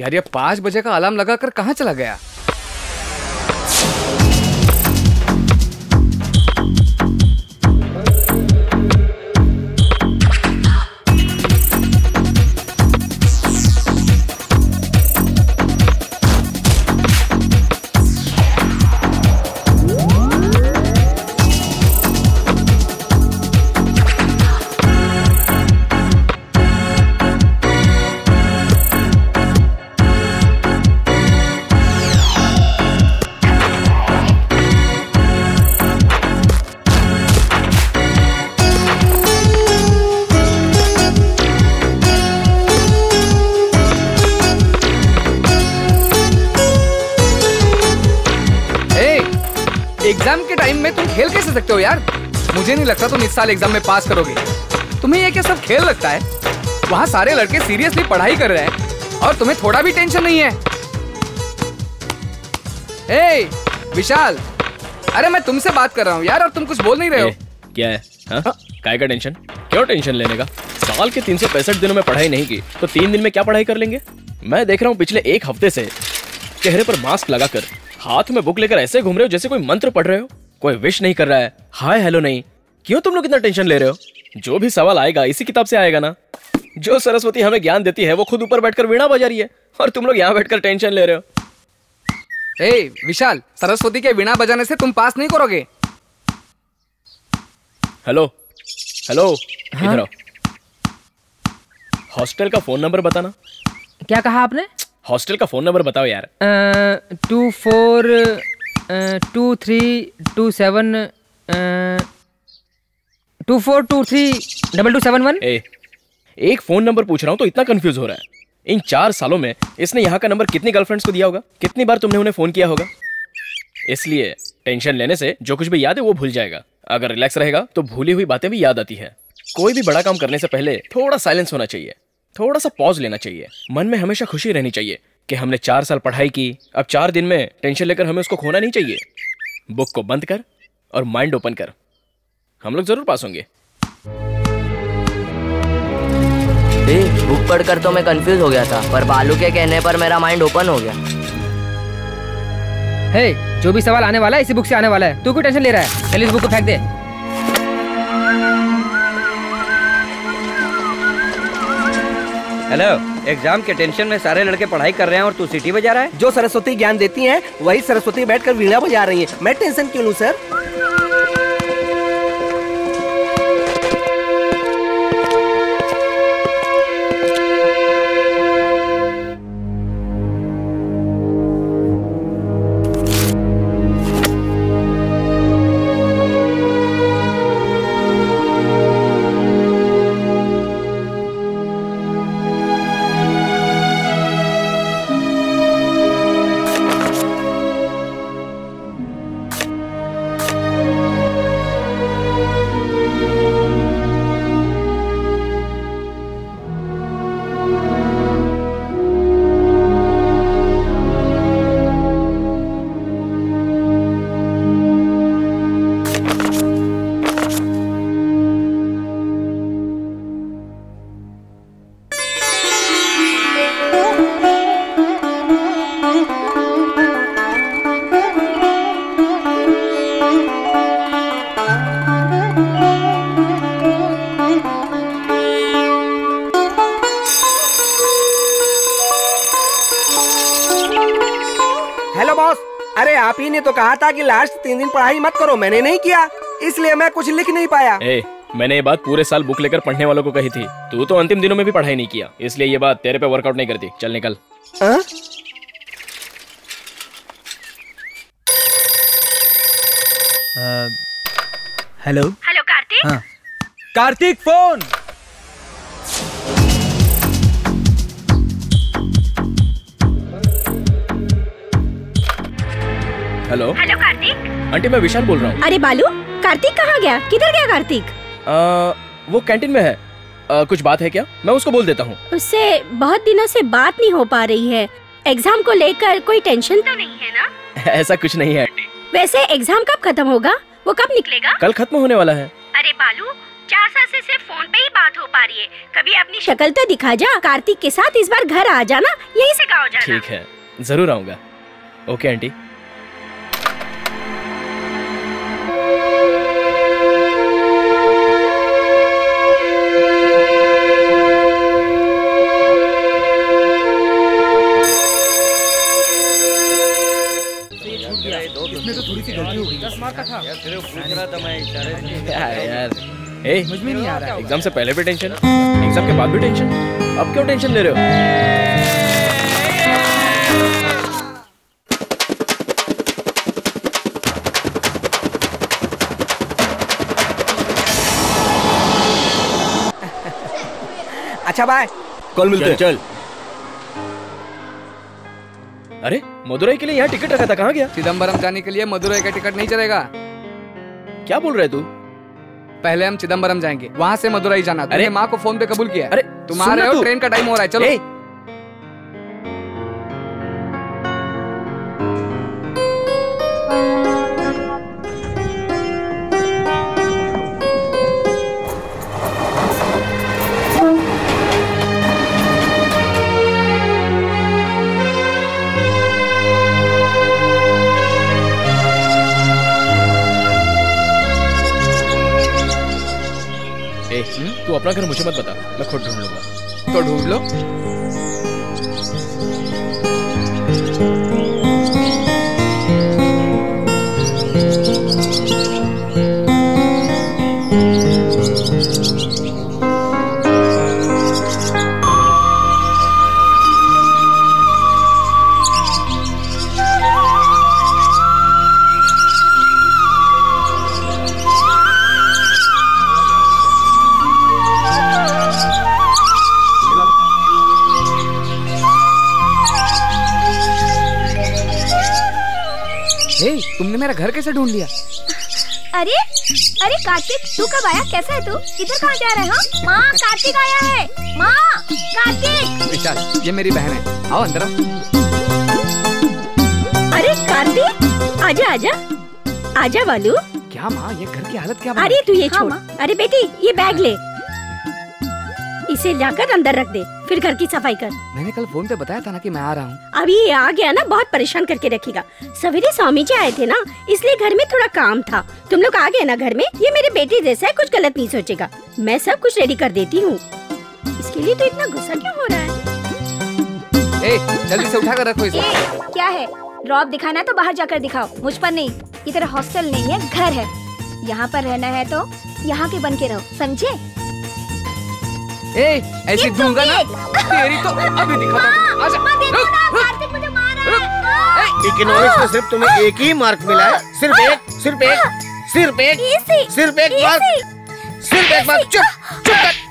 यार ये पाँच बजे का अलार्म लगा कर कहाँ चला गया? साल एग्ज़ाम में पास करोगे। तुम्हें ये क्या सब खेल लगता है? वहाँ सारे लड़के सीरियसली पढ़ाई कर रहे हैं और तुम्हें थोड़ा भी टेंशन नहीं है। ए, विशाल अरे मैं तुमसे बात कर रहा हूँ यार और तुम कुछ बोल नहीं रहे हो। क्या है? हाँ? काय का टेंशन क्यों टेंशन लेने का? साल के तीन दिनों में पढ़ाई नहीं की तो तीन दिन में क्या पढ़ाई कर लेंगे? मैं देख रहा हूँ पिछले एक हफ़्ते से चेहरे पर मास्क लगाकर हाथ में बुक लेकर ऐसे घूम रहे हो जैसे कोई मंत्र पढ़ रहे हो। कोई विश नहीं कर रहा है। हाय हेलो नहीं। क्यों तुम लोग इतना टेंशन ले रहे हो? जो भी सवाल आएगा इसी किताब से आएगा ना। जो सरस्वती हमें ज्ञान देती है वो खुद ऊपर बैठकर वीणा बजा रही है और तुम लोग यहाँ बैठकर टेंशन ले रहे हो। ए विशाल सरस्वती के बिना बजाने से तुम पास नहीं करोगे? हेलो? हेलो? इधर आओ। हॉस्टल का फ़ोन नंबर बताना। क्या कहा आपने? हॉस्टल का फ़ोन नंबर बताओ यार। Two four two three two seven two four two three double two seven one? एक फ़ोन नंबर पूछ रहा हूँ तो इतना कंफ्यूज हो रहा है। इन चार सालों में इसने यहाँ का नंबर कितनी गर्लफ्रेंड्स को दिया होगा? कितनी बार तुमने उन्हें फ़ोन किया होगा? इसलिए टेंशन लेने से जो कुछ भी याद है वो भूल जाएगा। अगर रिलैक्स रहेगा तो भूली हुई बातें भी याद आती है। कोई भी बड़ा काम करने से पहले थोड़ा साइलेंस होना चाहिए। थोड़ा सा पॉज लेना चाहिए। मन में हमेशा खुशी रहनी चाहिए कि हमने चार साल पढ़ाई की। अब चार दिन में टेंशन लेकर हमें उसको खोना नहीं चाहिए। बुक को बंद कर और माइंड ओपन कर। हम लोग ज़रूर पास होंगे। बुक पढ़कर तो मैं कंफ्यूज हो गया था पर बालू के कहने पर मेरा माइंड ओपन हो गया। हे जो भी सवाल आने वाला है इसी बुक से आने वाला है। तू क्यों टेंशन ले रहा है? चल इस बुक को फेंक दे। हेलो एग्ज़ाम के टेंशन में सारे लड़के पढ़ाई कर रहे हैं और तू सीटी बजा रहा है? जो सरस्वती ज्ञान देती हैं वही सरस्वती बैठकर वीणा बजा रही है। मैं टेंशन क्यों लूँ सर तीन दिन पढ़ाई मत करो मैंने नहीं किया। इसलिए मैं कुछ लिख नहीं पाया। ए, मैंने ये बात पूरे साल बुक लेकर पढ़ने वालों को कही थी। तू तो अंतिम दिनों में भी पढ़ाई नहीं किया। इसलिए ये बात तेरे पे वर्कआउट नहीं करती। चल निकल। हाँ? हेलो? हेलो कार्तिक? हाँ। Kartik phone! Hello? Hello aunty मैं विशाल बोल रहा हूँ। अरे बालू कार्तिक कहाँ गया? किधर गया कार्तिक? आ, वो कैंटीन में है। आ, कुछ बात है क्या? मैं उसको बोल देता हूँ। उससे बहुत दिनों से बात नहीं हो पा रही है। एग्ज़ाम को लेकर कोई टेंशन तो नहीं है ना? ऐसा कुछ नहीं है आंटी। वैसे एग्ज़ाम कब खत्म होगा? वो कब निकलेगा? कल खत्म होने वाला है। अरे बालू चार साल से सिर्फ़ फ़ोन पे ही बात हो पा रही है। कभी अपनी शक्ल तो दिखा जा। कार्तिक के साथ इस बार घर आ जाना यहीं से गाँव जाना। ठीक है ज़रूर आऊँगा। Okay aunty. यार यार ए समझ में नहीं आ रहा एग्ज़ाम से पहले भी टेंशन एग्ज़ाम के बाद भी टेंशन? अब क्यों टेंशन ले रहे हो? अच्छा बाय कल मिलते हैं। चल। अरे मदुरई के लिए यहाँ टिकट रखा था कहाँ गया? चिदम्बरम जाने के लिए मदुरई का टिकट नहीं चलेगा। क्या बोल रहे तू? पहले हम चिदम्बरम जाएँगे वहाँ से मदुरई जाना अरे- अरे। माँ को फ़ोन पे कबूल किया अरे तुम आ रहे हो ट्रेन का टाइम हो रहा है चलो। अपना घर मुझे मत बता। मैं खुद ढूंढ लूँगा तो ढूंढ लो। कार्तिक तू कब आया? कैसा है तू? इधर कहाँ जा रहे है हाँ? माँ कार्तिक आया है। माँ कार्तिक! विशाल ये मेरी बहन है। आओ अंदर आओ। अरे कार्तिक! आजा आजा। आजा वालू क्या माँ ये घर की हालत क्या अरे तू ये छोड़। अरे बेटी ये बैग ले। इसे लाकर अंदर रख दे फिर घर की सफ़ाई कर। मैंने कल फ़ोन पे बताया था ना कि मैं आ रहा हूँ। अभी ये आ गया ना बहुत परेशान करके रखेगा। सवेरे स्वामी जी आए थे ना इसलिए घर में थोड़ा काम था। तुम लोग आ गए ना घर में? ये मेरे बेटे जैसा है कुछ गलत नहीं सोचेगा। मैं सब कुछ रेडी कर देती हूँ। इसके लिए तो इतना गुस्सा क्यों हो रहा है? ए जल्दी से उठा कर रखो इसे। ये क्या है? रॉब दिखाना है तो बाहर जाकर दिखाओ मुझ पर नहीं। इधर हॉस्टल नहीं है घर है। यहाँ पर रहना है तो यहाँ के बन के रहो समझे? ए ऐसे दूँगा ना? तेरी तो अभी दिखाता हूँ। आजा माँ देखो ना कार्तिक मुझे मार रहा है हाँ। इकोनॉमिक्स में सिर्फ़ तुम्हें एक ही मार्क मिला है। सिर्फ़ एक सिर्फ़ एक सिर्फ़ एक सिर्फ़ एक मार्क सिर्फ़ एक मार्क चुप चुप कर।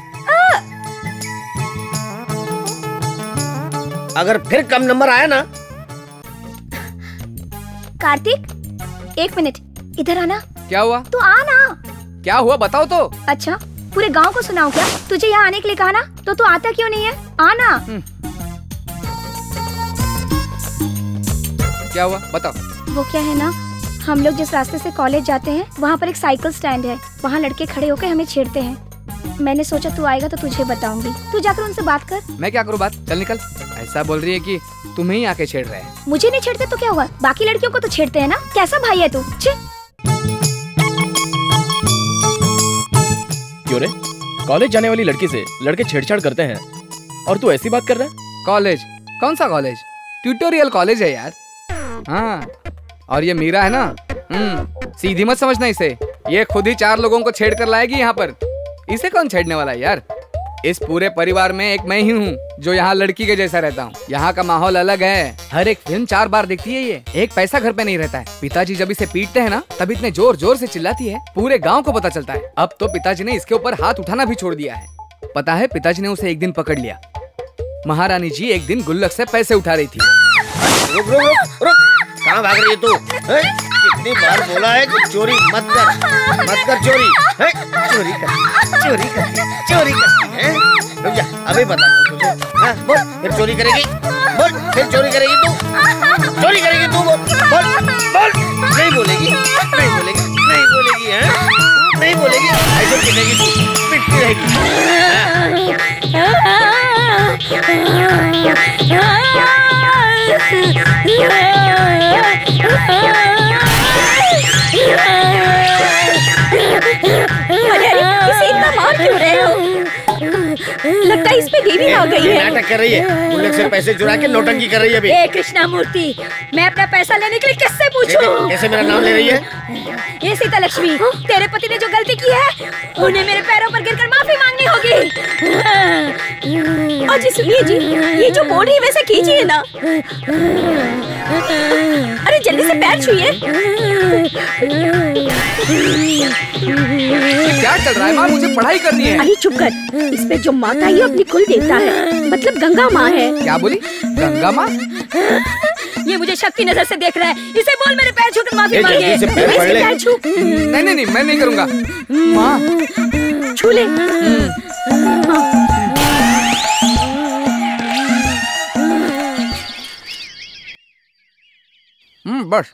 अगर फिर कम नंबर आया ना? कार्तिक एक मिनट इधर आना। क्या हुआ? तू आना। क्या हुआ? बताओ तो। अच्छा। पूरे गाँव को सुनाऊं क्या? तुझे यहाँ आने के लिए कहा ना? तो तू आता क्यों नहीं है? आना। क्या हुआ? बताओ। वो क्या है ना? हम लोग जिस रास्ते से कॉलेज जाते हैं वहाँ पर एक साइकिल स्टैंड है। वहाँ लड़के खड़े होकर हमें छेड़ते हैं। मैंने सोचा तू आएगा तो तुझे बताऊँगी। तू जाकर उनसे बात कर। मैं क्या करूँ बात? चल निकल। ऐसा बोल रही है कि तुम्हें ही आके छेड़ रहे हैं। मुझे नहीं छेड़ते तो क्या हुआ? बाकी लड़कियों को तो छेड़ते हैं ना? कैसा भाई है तू? छी क्यों रे? कॉलेज जाने वाली लड़की से लड़के छेड़छाड़ करते हैं। और तू ऐसी बात कर रहा है? कॉलेज? कौन सा कॉलेज? ट्यूटोरियल कॉलेज है यार। हाँ। और ये मीरा है ना? हम्म। सीधी मत समझना इसे। ये खुद ही चार लोगों को छेड़ कर लाएगी यहाँ पर। इसे कौन छेड़ने वाला है यार? इस पूरे परिवार में एक मैं ही हूँ, जो यहाँ लड़की के जैसा रहता हूँ। यहाँ का माहौल अलग है। हर एक फ़िल्म चार बार देखती है ये। एक पैसा घर पे नहीं रहता है। पिताजी जब इसे पीटते हैं ना, तब इतने ज़ोर ज़ोर से चिल्लाती है। पूरे गाँव को पता चलता है। अब तो पिताजी ने इसके ऊपर हाथ उठाना भी छोड़ दिया है। पता है, पिताजी ने उसे एक दिन पकड़ लिया। महारानी जी एक दिन गुल्लक से पैसे उठा रही थी। रुक रुक रुक रुक। भाग रही है तू? कितनी बार बोला है कि चोरी मत कर मत कर चोरी। हैं? चोरी कर चोरी कर चोरी कर? रुक जा अभी बता तुझे। हाँ, बोल फिर चोरी करेगी। बोल फिर चोरी करेगी तू। चोरी करेगी तू बोल बोल बोल। नहीं बोलेगी नहीं बोलेगी नहीं बोलेगी हैं? नहीं बोलेगी ऐसे पिटेगी तू। पिटती रहेगी। अरे अरे इसे इतना मार क्यों रहे हो? लगता है इस पे देवी आ गई है। नाटक कर रही है। गुल्लक से पैसे चुरा के नौटंकी कर रही है अभी। ए कृष्णा मूर्ति मैं अपना पैसा लेने के लिए किससे पूछूँ? कैसे मेरा नाम ले रही है? ये सीता लक्ष्मी तेरे पति ने जो गलती की है उन्हें मेरे पैरों पर गिरकर माफ़ी मांगनी होगी। अजी सुनिए जी ये जो बोल रही वैसे कीजिए ना। अरे जल्दी से पैर छुइए। क्या चल रहा है माँ? मुझे पढ़ाई करनी है। अरे चुप कर। इस पे जो माता है अपनी कुल देवता है। मतलब गंगा माँ है। क्या बोली? गंगा माँ? ये मुझे शक्ति नज़र से देख रहा है। इसे बोल मेरे पैर छूकर माफ़ी मांगे। इसके पैर छू। नहीं नहीं नहीं मैं नहीं करूँगा। माँ। छू ले। हम्म बस।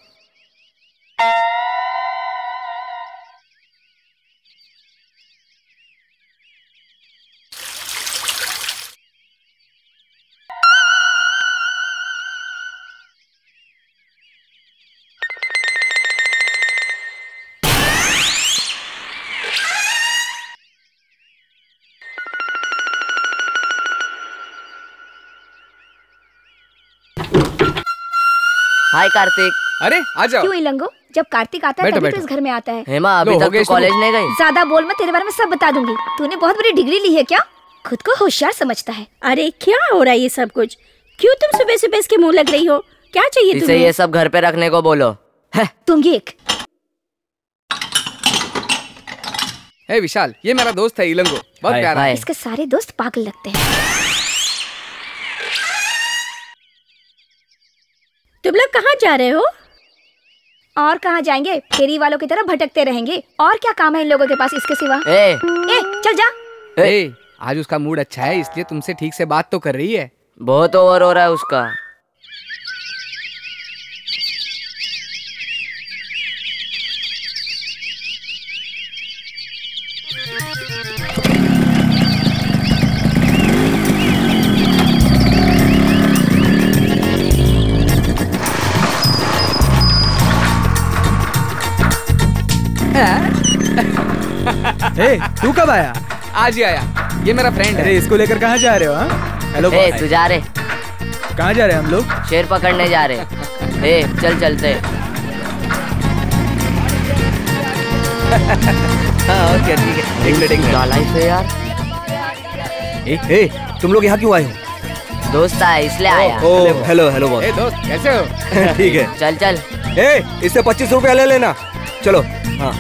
कार्तिक। अरे आ जाओ। क्यों इलंगो? जब कार्तिक आता है तभी तो इस घर में आता है। हेमा अभी तक तो कॉलेज नहीं गई। ज़्यादा बोल मैं तेरे बारे में सब बता दूँगी। तूने बहुत बड़ी डिग्री ली है क्या? खुद को होशियार समझता है। अरे क्या हो रहा है ये सब कुछ? क्यों तुम सुबह सुबह इसके मुँह लग रही हो? क्या चाहिए इसे तुम्हें? ये सब घर पे रखने को बोलो। तुम ये एक। हे विशाल ये मेरा दोस्त है इलंगो। बहुत प्यारा। है इसके सारे दोस्त पागल लगते हैं। तुम लोग कहाँ जा रहे हो? और कहाँ जाएँगे? फेरी वालों की तरह भटकते रहेंगे। और क्या काम है इन लोगों के पास इसके सिवा? ए। ए चल जा। ए, आज उसका मूड अच्छा है इसलिए तुमसे ठीक से बात तो कर रही है। बहुत ओवर हो रहा है उसका। ए, तू कब आया? आज ही आया। ये मेरा फ्रेंड है। इसको लेकर कहाँ जा रहे हो हाँ? हेलो तू जा रे। कहाँ जा रहे हम लोग? शेर पकड़ने जा रहे ए चल चलते। हाँ और क्या ठीक है। एक मिनट एक लाइफ है यार? मिनट ए, तुम लोग यहाँ क्यों आए हो? दोस्त आए इसलिए आया। ओ हेलो हेलो बॉस ए दोस्त कैसे हो? ठीक है। चल चल। ए इससे पच्चीस रुपया ले लेना। चलो हाँ।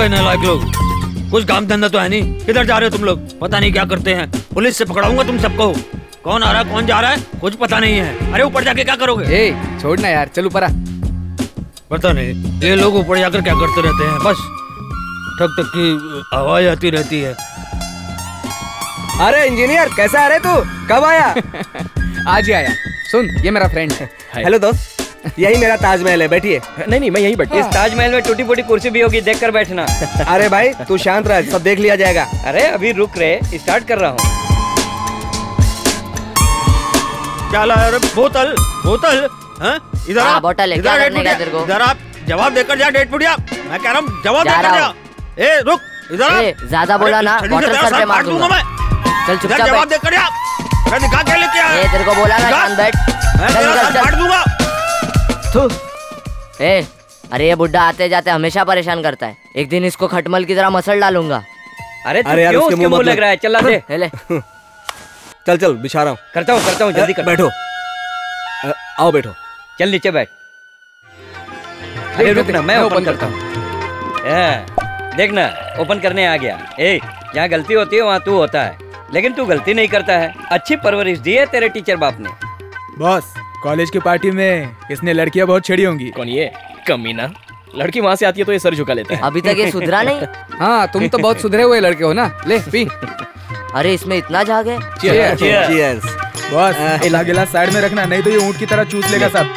गए नालायक लोग? कुछ काम धंधा तो है नहीं। किधर जा रहे हो तुम लोग? पता नहीं क्या करते हैं। पुलिस से पकड़ाऊँगा तुम सबको। कौन आ रहा है कौन जा रहा है? कुछ पता नहीं है। अरे ऊपर जाके क्या करोगे? ए छोड़ना यार चल ऊपर आ। पता नहीं ये लोग ऊपर जाकर क्या करते रहते हैं? बस ठक ठक की आवाज़ आती रहती है। अरे इंजीनियर कैसा आ रहे तू? कब आया? आज ही आया। सुन ये मेरा फ्रेंड है। हेलो दोस्त। यही मेरा ताजमहल है बैठिए। नहीं नहीं मैं यहीं बैठ इस ताजमहल में टूटी फूटी कुर्सी भी होगी देख कर बैठना। अरे भाई तू शांत रह सब देख लिया जाएगा। अरे अभी रुक रहे स्टार्ट कर रहा हूँ। क्या लाया रे? बोतल बोतल हाँ? इधर हाँ, आ, बोतल इधर? इधर आप जवाब देकर जा डेढ़ फुटिया मैं कह रहा हूँ जवाब देकर जा। ए रुक इधर आ। ज़्यादा बोला ना, बॉटल सर पे मार दूँगा। मैं। चल चुपचाप जवाब देकर जा। मैं दिखा क्या लेके आया ए तेरे को बोला ना बैठ। मैं तेरा सर दूँगा। ए अरे ये बुड्ढा आते जाते हमेशा परेशान करता है। एक दिन इसको खटमल की तरह मसल डालूँगा। अरे अरे यार, क्यों उसके मुँह मुँह लग रहा है? चला दे। ले चल चल बिछा रहा हूँ। करता हूँ करता हूँ जल्दी कर। बैठो। आओ बैठो। चल नीचे बैठ। अरे रुक देख, ना मैं ओपन करता हूँ। हाँ, देख ना ओपन करने आ गया। ए जहाँ गलती होती है वहाँ तू होता है। लेकिन तू गलती नहीं करता है। अच्छी परवरिश दी है तेरे टीचर बाप ने। बॉस। कॉलेज की पार्टी में इसने लड़कियाँ बहुत छेड़ी होंगी। कौन ये? कमीना? लड़की वहाँ से आती है तो ये सर झुका लेते हैं। अभी तक ये सुधरा नहीं? हाँ तुम तो बहुत सुधरे हुए लड़के हो ना। ले पी। अरे इसमें इतना झाग है? Cheers. बॉस गिला गिला साइड में रखना नहीं तो ये ऊँट की तरह चूस लेगा सब।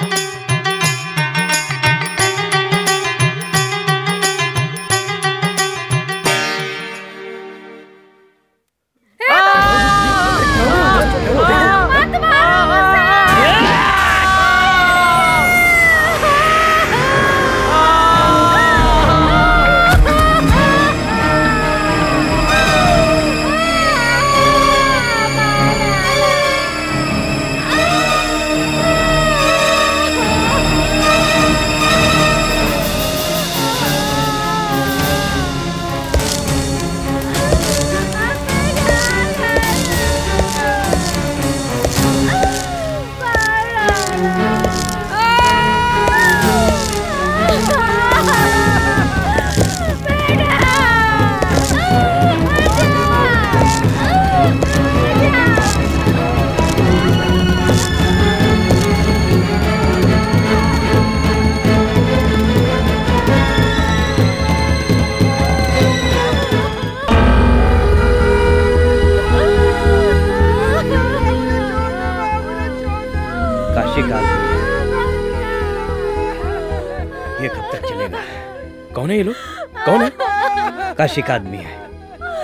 काशी का आदमी है।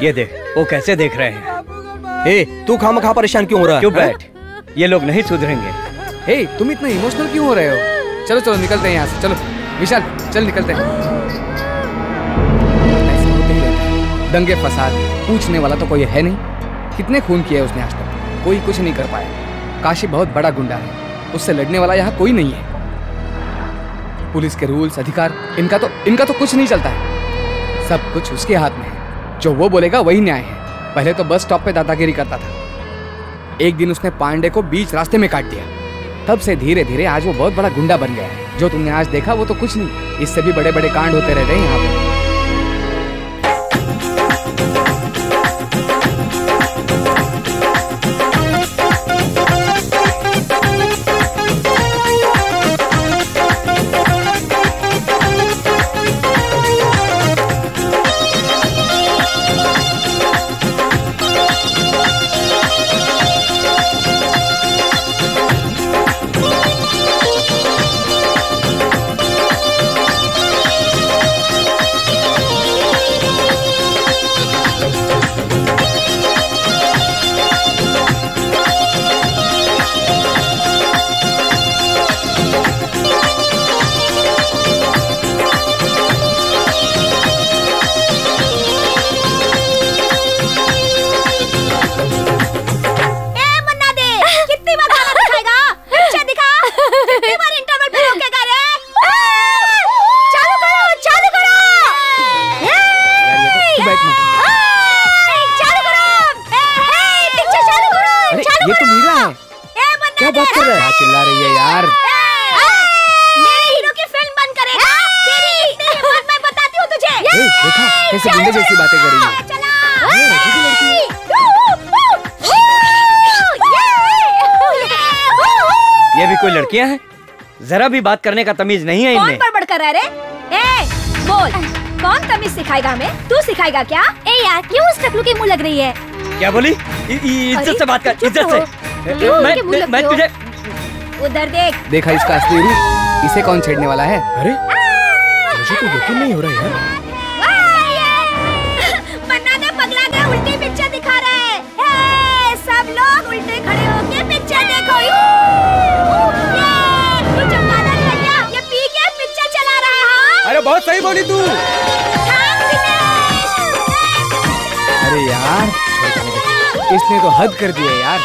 ये देख वो कैसे देख रहे हैं? ए तू खाम खा परेशान क्यों हो रहा है? क्यों बैठ। ये लोग नहीं सुधरेंगे। हे तुम इतने इमोशनल क्यों हो रहे हो? चलो चलो निकलते हैं यहाँ से। चलो विशाल चल निकलते हैं। ही है। दंगे फसाद पूछने वाला तो कोई है नहीं। कितने खून किए उसने आज तक? कोई कुछ नहीं कर पाया। काशी बहुत बड़ा गुंडा है। उससे लड़ने वाला यहाँ कोई नहीं है। पुलिस के रूल्स अधिकार इनका तो इनका तो कुछ नहीं चलता है। सब कुछ उसके हाथ में है। जो वो बोलेगा वही न्याय है। पहले तो बस स्टॉप पे दादागिरी करता था। एक दिन उसने पांडे को बीच रास्ते में काट दिया। तब से धीरे धीरे आज वो बहुत बड़ा गुंडा बन गया है। जो तुमने आज देखा वो तो कुछ नहीं। इससे भी बड़े बड़े कांड होते रहते हैं यहाँ पे। भी बात करने का तमीज नहीं है कौन बड़बड़ कर रहा है ए बोल। कौन तमीज सिखाएगा हमें? तू सिखाएगा क्या? ए यार क्यों उस टकलू के मुँह लग रही है? क्या बोली? इज़्ज़त से बात कर इज़्ज़त। से। मैं मैं- हो? तुझे उधर देख। देखा इसका असली रूप? इसे कौन छेड़ने वाला है? अरे मुझे तो यकीन नहीं हो रहा यार। हाँ? सही बोली तू? अरे यार, इसने तो हद कर दी है यार।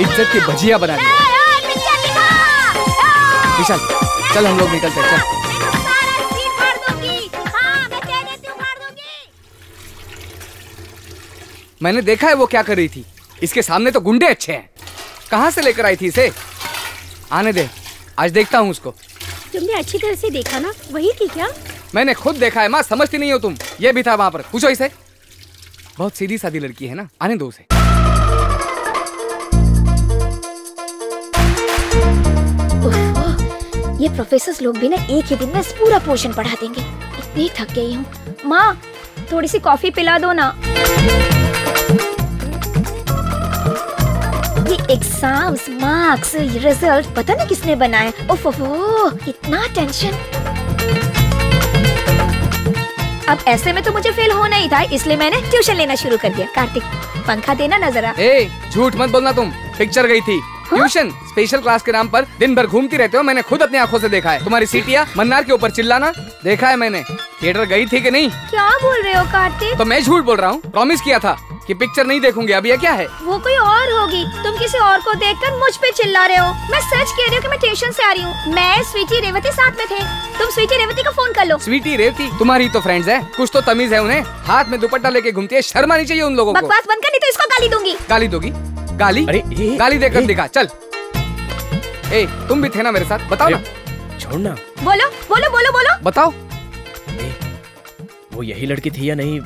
इज़्ज़त की भजिया बना दी। विशाल, चल हम लोग निकलते हैं, चल। मैंने देखा है वो क्या कर रही थी। इसके सामने तो गुंडे अच्छे हैं। कहाँ से लेकर आई थी इसे? आने दे, आज देखता हूँ उसको। तुमने अच्छी तरह से देखा ना, वही थी क्या? मैंने खुद देखा है, माँ, समझती नहीं हो तुम। ये भी था वहाँ पर। पूछो इसे। बहुत सीधी सादी लड़की है ना? आने दो उसे। ये प्रोफेसर लोग भी ना एक ही दिन में पूरा पोर्शन पढ़ा देंगे। इतनी थक गई हूँ। माँ थोड़ी सी कॉफ़ी पिला दो ना। ये एग्ज़ाम्स मार्क्स रिज़ल्ट पता नहीं किसने बनाए। ओफ ओफ इतना टेंशन अब ऐसे में तो मुझे फेल होना ही था इसलिए मैंने ट्यूशन लेना शुरू कर दिया। कार्तिक पंखा देना ना जरा। झूठ मत बोलना तुम। पिक्चर गई थी। ट्यूशन स्पेशल क्लास के नाम पर दिन भर घूमती रहते हो मैंने खुद अपनी आँखों से देखा है। तुम्हारी सीटिया मन्नार के ऊपर चिल्लाना देखा है मैंने। थिएटर गई थी कि नहीं? क्या बोल रहे हो कार्तिक? तो मैं झूठ बोल रहा हूँ। प्रॉमिस किया था। कि पिक्चर नहीं देखूँगी अब ये क्या है? वो कोई और होगी। तुम किसी और को देखकर मुझ पे चिल्ला रहे हो। मैं सच कह रही हूँ कि मैं ट्यूशन से आ रही हूँ। मैं स्वीटी रेवती साथ में थे। तुम स्वीटी रेवती को फ़ोन कर लो। स्वीटी रेवती तुम्हारी तो फ्रेंड्स है। कुछ तो तमीज है उन्हें। हाथ में दुपट्टा लेके घूमती है। शर्म आनी चाहिए उन लोगों को। बकवास बंद कर नहीं तो इसको गाली दूँगी। गाली दोगी? गाली? अरे, गाली देकर दिखा। चल। ए तुम भी थे ना मेरे साथ। बताओ ना। छोड़ना बोलो बोलो बोलो बोलो। बताओ। वो यही लड़की थी या नहीं?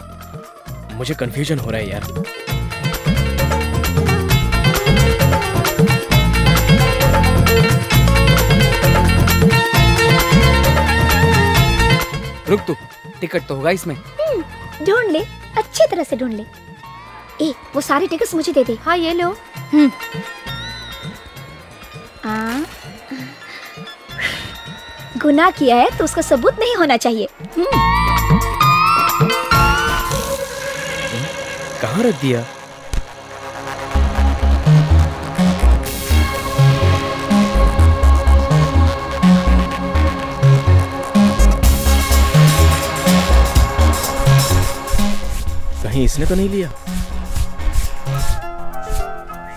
मुझे कंफ्यूजन हो रहा है यार। रुक तू टिकट तो होगा इसमें। हम्म, ढूंढ ले अच्छी तरह से ढूंढ ले। ए वो सारे टिकट्स मुझे दे दे। हाँ ये लो। हम्म। आ, गुनाह किया है तो उसका सबूत नहीं होना चाहिए। कहाँ रख दिया? कहीं इसने तो नहीं लिया?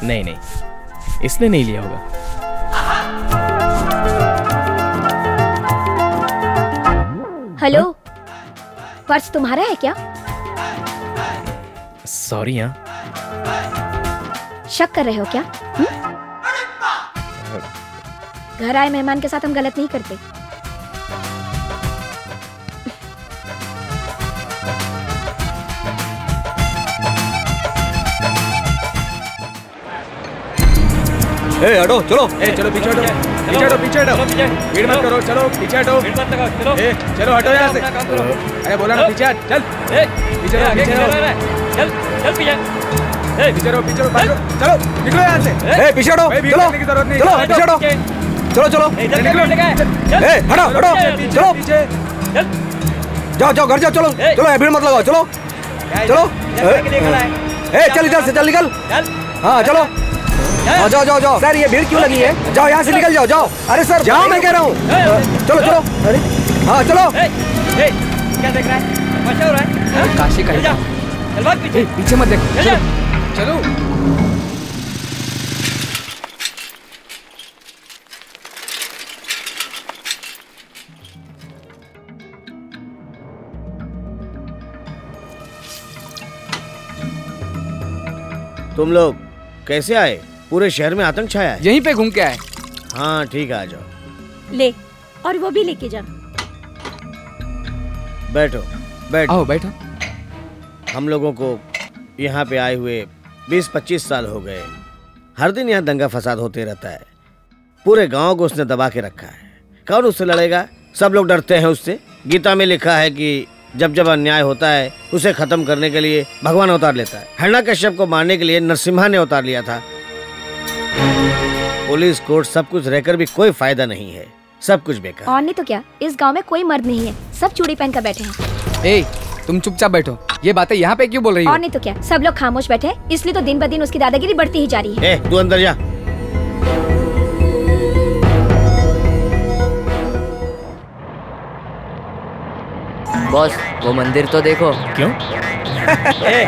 नहीं नहीं। इसने नहीं लिया होगा। हेलो, पर्स तुम्हारा है क्या? सॉरी हाँ। शक कर रहे हो क्या? हम्म? घर आए मेहमान के साथ हम गलत नहीं करते। ए हटो चलो। ए चलो पीछे हटो। पीछे हटो पीछे हटो। भीड़ मत करो चलो पीछे हटो। ए चलो। हटो यहाँ से। अरे बोला ना पीछे हट चल। पीछे रहो पीछे रहो चल। चल पीछे। चलो निकलो यहाँ से। ए पीछे हटो ए, भीड़ चलो चलो पीछे हटो चलो चलो। निकलो। ए हटो हटो। चलो जाओ जाओ घर जाओ चलो। चलो भीड़ मत लगाओ चलो। चलो। ए, चल इधर से चल निकल। हाँ चलो। हाँ जाओ जाओ जाओ। सर ये भीड़ क्यों लगी है? जाओ यहाँ से निकल जाओ जाओ। अरे सर जाओ मैं कह रहा हूँ। चलो चलो अरे हाँ चलो क्या देख रहा है? हो है हाँ? काशी का चल जा। चल भाग पीछे। पीछे मत देखो। चल। चलो। तुम लोग कैसे आए? पूरे शहर में आतंक छाया है। यहीं पे घूम के आए। हाँ ठीक है आ जाओ। ले और वो भी लेके जा। बैठो बैठो। आओ बैठो। हम लोगों को यहाँ पे आए हुए 20-25 साल हो गए। हर दिन यहाँ दंगा फसाद होते रहता है। पूरे गाँव को उसने दबा के रखा है। कौन उससे लड़ेगा? सब लोग डरते हैं उससे। गीता में लिखा है कि जब जब अन्याय होता है उसे खत्म करने के लिए भगवान अवतार लेता है। हरणा कश्यप को मारने के लिए नरसिम्हा ने अवतार लिया था। पुलिस कोर्ट सब कुछ रहकर भी कोई फ़ायदा नहीं है। सब कुछ बेकार। और नहीं तो क्या? इस गाँव में कोई मर्द नहीं है। सब चूड़ी पहन कर बैठे हैं। ए तुम चुपचाप बैठो। ये बातें यहाँ पे क्यों बोल रही हो? और नहीं तो क्या? सब लोग खामोश बैठे इसलिए तो दिन ब दिन उसकी दादागिरी बढ़ती ही जा रही है। ए तू अंदर जा। बॉस वो मंदिर तो देखो। क्यों? ए,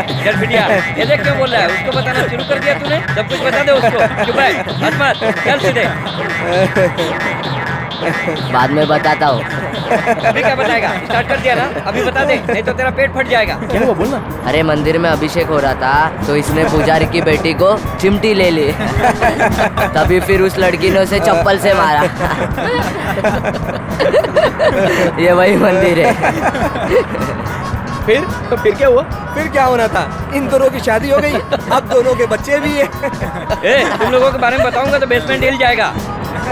ये देख क्यों बोल रहा है? उसको बताना शुरू कर दिया तूने? सब कुछ बता दे उसको। चुप है मत मत चल सीधे बाद में बताता हूँ। अभी क्या बताएगा? स्टार्ट कर दिया ना? अभी बता दे नहीं तो तेरा पेट फट जाएगा। क्या हुआ? बोलना। अरे मंदिर में अभिषेक हो रहा था तो इसने पुजारी की बेटी को चिमटी ले ली। तभी फिर उस लड़की ने उसे चप्पल से मारा। ये वही मंदिर है। फिर? तो फिर क्या हुआ? फिर क्या होना था? इन दोनों की शादी हो गई अब दोनों के बच्चे भी है। ए तुम लोगों के बारे में बताऊँगा तो बेसमेंट हिल जाएगा।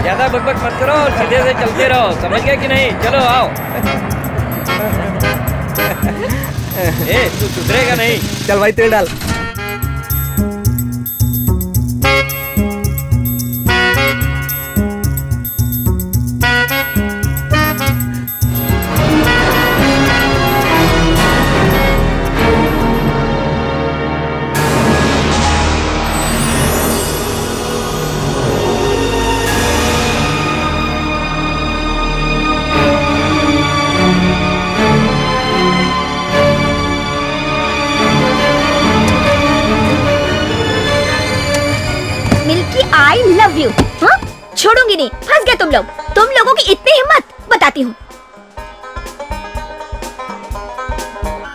ज़्यादा बकबक मत करो और सीधे से चलते रहो। समझ गया कि नहीं? चलो आओ। ए तू सुधरेगा नहीं। चल भाई तेल डाल। आई लव यू हाँ? छोड़ूँगी नहीं। फंस गए तुम लोग। तुम लोगों की इतनी हिम्मत। बताती हूँ।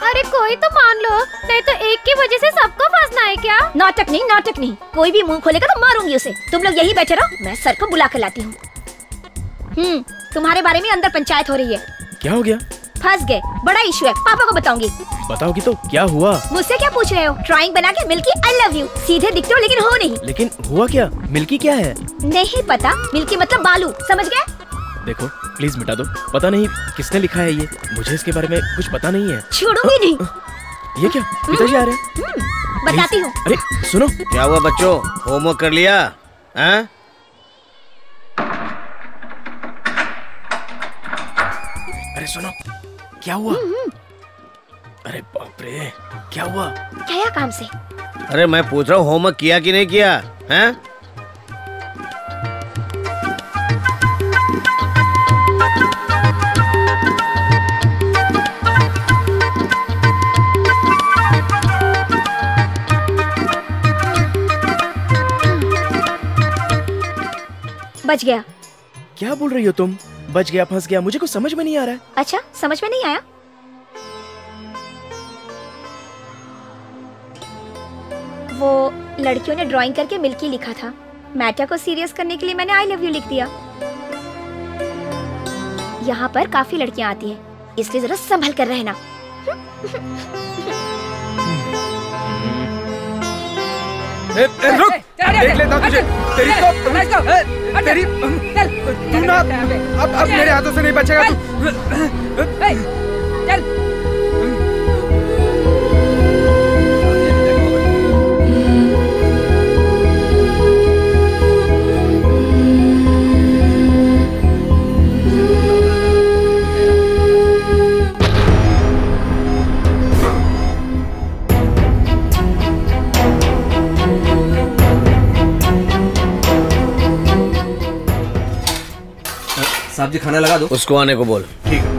अरे कोई तो मान लो। नहीं तो एक की वजह से सबको फंसना है क्या? नाटक नहीं नाटक नहीं। कोई भी मुँह खोलेगा तो मारूँगी उसे। तुम लोग यही बैठे रहो। मैं सर को बुला कर लाती हूँ। हम्म तुम्हारे बारे में अंदर पंचायत हो रही है। क्या हो गया? फंस गए। बड़ा इशू है। पापा को बताऊँगी। बताओगी तो क्या हुआ? मुझसे क्या पूछ रहे हो? ड्राइंग बना के मिल्की आई लव यू सीधे दिखते हो लेकिन हो नहीं। लेकिन हुआ क्या? मिल्की क्या है? नहीं पता। मिल्की मतलब बालू। समझ गए? देखो प्लीज़ मिटा दो। पता नहीं किसने लिखा है ये। मुझे इसके बारे में कुछ पता नहीं है। छोड़ूँगी नहीं। ये क्या? पिताजी आ रहे हैं? बताती हूँ। अरे सुनो। क्या हुआ बच्चों? होमवर्क कर लिया? हैं? अरे सुनो। क्या हुआ? अरे बाप रे क्या हुआ? क्या काम से? अरे मैं पूछ रहा हूँ होमवर्क किया कि नहीं किया? हैं? बच गया। क्या बोल रही हो तुम? बच गया, फंस गया। मुझे कुछ समझ में नहीं आ रहा है। अच्छा समझ में नहीं आया? वो लड़कियों ने ड्राइंग करके मिल्की लिखा था। मैटर को सीरियस करने के लिए मैंने आई लव यू लिख दिया। यहाँ पर काफ़ी लड़कियाँ आती हैं, इसलिए जरा संभल कर रहना। रुक। देख लेता तुझे। तेरी तो तेरी तू ना अब अब मेरे हाथों से नहीं बचेगा तू। चल। साहब जी खाना लगा दो। उसको आने को बोल। ठीक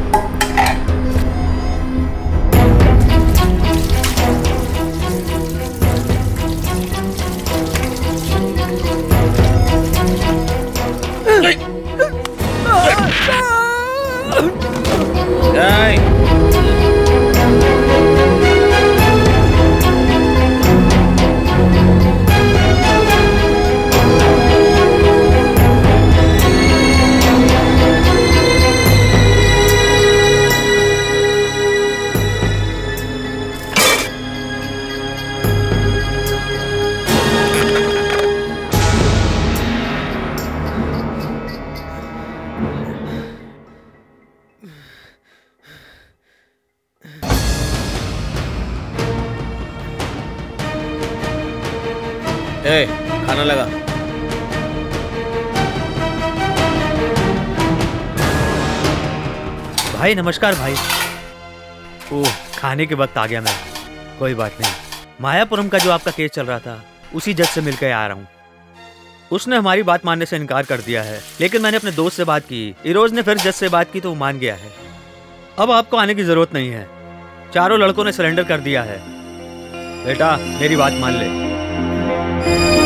Hey! भाई, नमस्कार भाई। ओह, खाने के वक्त आ गया मैं। कोई बात नहीं। मायापुरम का जो आपका केस चल रहा था, उसी जज से मिलकर आ रहा हूँ। उसने हमारी बात मानने से इनकार कर दिया है, लेकिन मैंने अपने दोस्त से बात की। इरोज ने फिर जज से बात की तो वो मान गया है। अब आपको आने की ज़रूरत नहीं है। चारों लड़कों ने सरेंडर कर दिया है। बेटा, मेरी बात मान ले।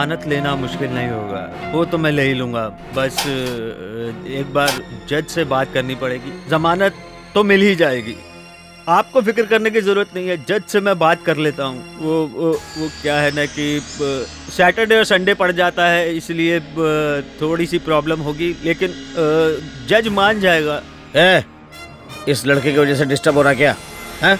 जमानत लेना मुश्किल नहीं होगा। वो तो मैं ले ही लूँगा। बस एक बार जज से बात करनी पड़ेगी। जमानत तो मिल ही जाएगी। आपको फ़िक्र करने की ज़रूरत नहीं है। जज से मैं बात कर लेता हूँ। वो, वो वो क्या है ना कि सैटरडे और संडे पड़ जाता है इसलिए थोड़ी सी प्रॉब्लम होगी। लेकिन जज मान जाएगा। ए, इस लड़के की वजह से डिस्टर्ब हो रहा क्या? है?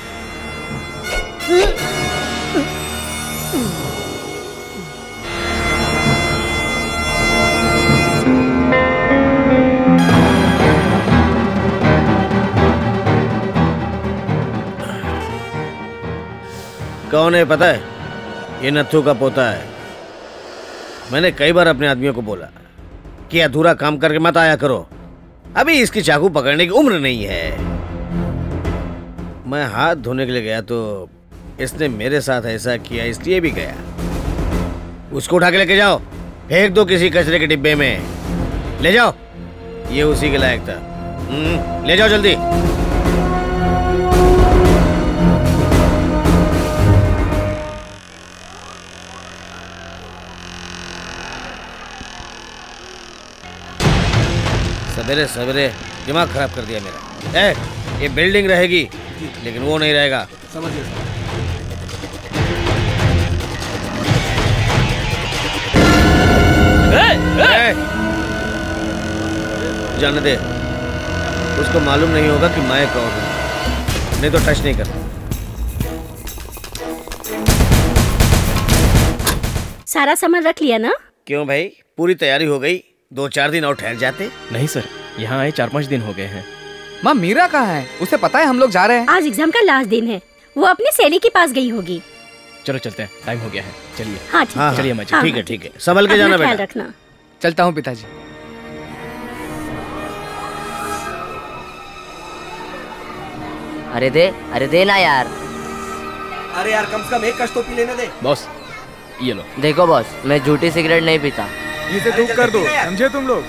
कौन है पता है? ये नथु का पोता है। मैंने कई बार अपने आदमियों को बोला कि अधूरा काम करके मत आया करो। अभी इसकी चाकू पकड़ने की उम्र नहीं है। मैं हाथ धोने के लिए गया तो इसने मेरे साथ ऐसा किया इसलिए भी गया। उसको उठा के लेके जाओ। फेंक दो किसी कचरे के डिब्बे में। ले जाओ। ये उसी के लायक था। हम्म, ले जाओ जल्दी। सवेरे सवेरे दिमाग खराब कर दिया मेरा। ए, ये बिल्डिंग रहेगी लेकिन वो नहीं रहेगा। समझ जाने दे। उसको मालूम नहीं होगा कि मैं कौन हूँ। नहीं तो टच नहीं करता सारा सामान रख लिया ना? क्यों भाई? पूरी तैयारी हो गई। दो चार दिन और ठहर जाते। नहीं सर। यहाँ आए चार पाँच दिन हो गए हैं। माँ मीरा कहाँ है? उसे पता है हम लोग जा रहे हैं। आज एग्ज़ाम का लास्ट दिन है। वो अपनी सहेली के पास गई होगी। चलो चलते हैं। टाइम हो गया है। चलिए। हाँ ठीक हाँ, है चलिए हाँ, अम्मा जी ठीक है ठीक है। संभल के जाना बेटा। रखना। चलता हूँ पिताजी। अरे दे अरे दे ना यार। अरे यार कम से कम एक कश तो पी लेने दे। बॉस ये लो। देखो बॉस मैं झूठी सिगरेट नहीं पीता। इसे दूर कर दो समझे तुम लोग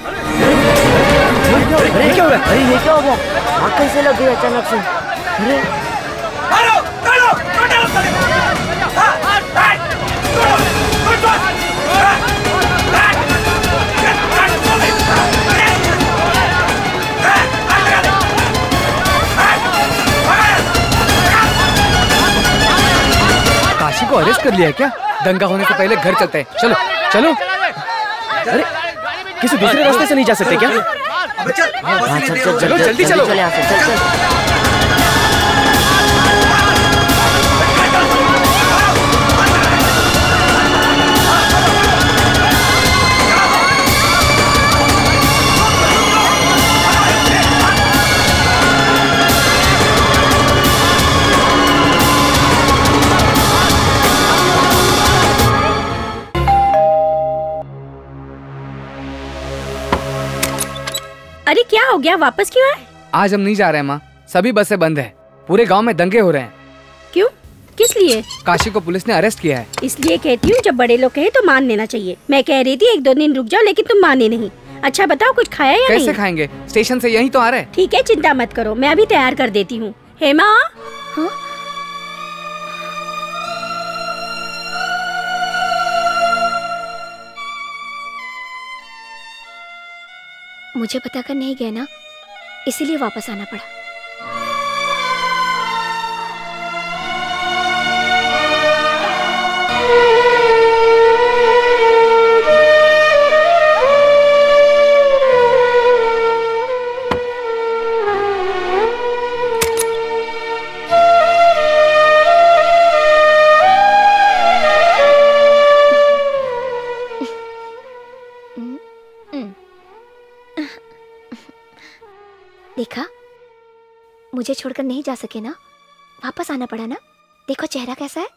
अरे क्या हो अरे ये क्या हो गया आग कैसे लग गई अचानक से अरे काशी को अरेस्ट कर लिया है क्या दंगा होने से पहले घर चलते हैं चलो चलो अरे किसी दूसरे रास्ते से नहीं जा सकते क्या चल हाँ जल्दी चल अरे क्या हो गया? वापस क्यों आए? आज हम नहीं जा रहे हैं माँ। सभी बसें बंद है। पूरे गाँव में दंगे हो रहे हैं। क्यों? किस लिए? काशी को पुलिस ने अरेस्ट किया है। इसलिए कहती हूँ जब बड़े लोग कहे तो मान लेना चाहिए। मैं कह रही थी एक दो दिन रुक जाओ लेकिन तुम माने नहीं। अच्छा बताओ कुछ खाया या कैसे नहीं? खाएँगे? स्टेशन से यही तो आ रहे हैं। ठीक है चिंता मत करो मैं अभी तैयार कर देती हूँ। हेमा हाँ? मुझे पता कर नहीं गए ना इसीलिए वापस आना पड़ा। देखा? मुझे छोड़कर नहीं जा सके ना? वापस आना पड़ा ना? देखो चेहरा कैसा है।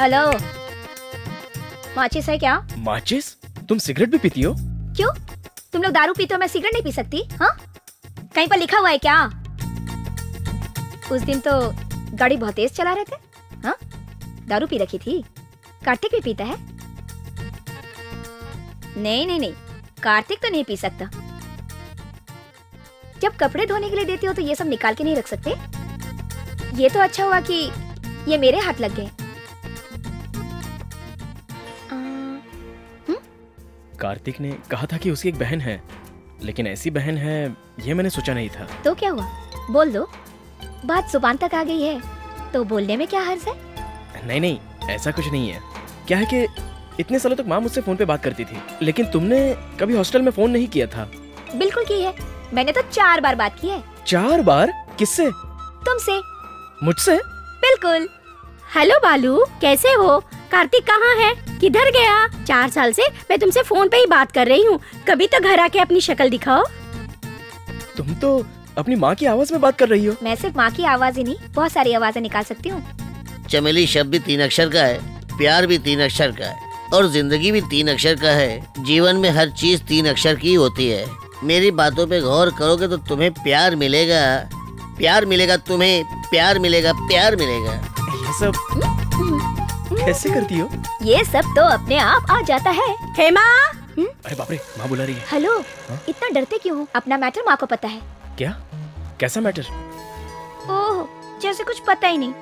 हेलो। माचिस है क्या? माचिस? तुम सिगरेट भी पीती हो? क्यों? तुम लोग दारू पीते हो मैं सिगरेट नहीं पी सकती हाँ? कहीं पर लिखा हुआ है क्या? उस दिन तो गाड़ी बहुत तेज चला रहे थे। हाँ? दारू पी रखी थी। कार्तिक भी पीता है। नहीं नहीं नहीं। कार्तिक तो नहीं पी सकता। जब कपड़े धोने के लिए देती हो तो ये सब निकाल के नहीं रख सकते? ये तो अच्छा हुआ कि ये मेरे हाथ लग गए। कार्तिक ने कहा था कि उसकी एक बहन है। लेकिन ऐसी बहन है ये मैंने सोचा नहीं था। तो क्या हुआ? बोल दो। बात ज़ुबान तक आ गई है तो बोलने में क्या हर्ज है? नहीं नहीं ऐसा कुछ नहीं है। क्या है कि इतने सालों तक माँ मुझसे फ़ोन पे बात करती थी लेकिन तुमने कभी हॉस्टल में फ़ोन नहीं किया था। बिल्कुल की है। मैंने तो चार बार बात की है। चार बार? किससे? तुमसे। मुझसे? बिल्कुल। हेलो बालू कैसे हो? कार्तिक कहाँ है? किधर गया? चार साल से मैं तुमसे फ़ोन पे ही बात कर रही हूँ। कभी तो घर आके अपनी शक्ल दिखाओ। तुम तो अपनी माँ की आवाज़ में बात कर रही हो। मैं सिर्फ़ माँ की आवाज़ ही नहीं बहुत सारी आवाज़ें निकाल सकती हूँ। चमेली शब्द भी तीन अक्षर का है प्यार भी तीन अक्षर का है और ज़िंदगी भी तीन अक्षर का है। जीवन में हर चीज़ तीन अक्षर की होती है। मेरी बातों पे गौर करोगे तो तुम्हें प्यार मिलेगा। प्यार मिलेगा तुम्हें प्यार मिलेगा प्यार मिलेगा। ये सब कैसे करती हो? ये सब तो अपने आप आ जाता है। हेमा! अरे बाप रे माँ बुला रही है। हेलो इतना डरते क्यों हो? अपना मैटर माँ को पता है। क्या? कैसा मैटर ओह जैसे कुछ पता ही नहीं।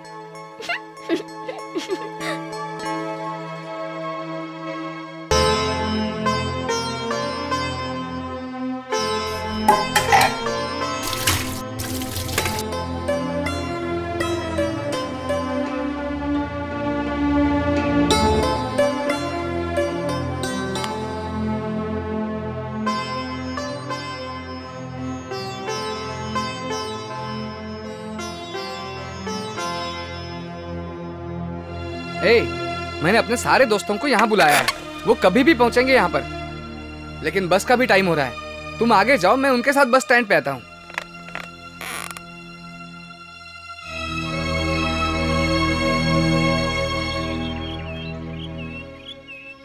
ए, मैंने अपने सारे दोस्तों को यहाँ बुलाया है। वो कभी भी पहुँचेंगे यहाँ पर। लेकिन बस का भी टाइम हो रहा है। तुम आगे जाओ मैं उनके साथ बस स्टैंड पे आता हूँ।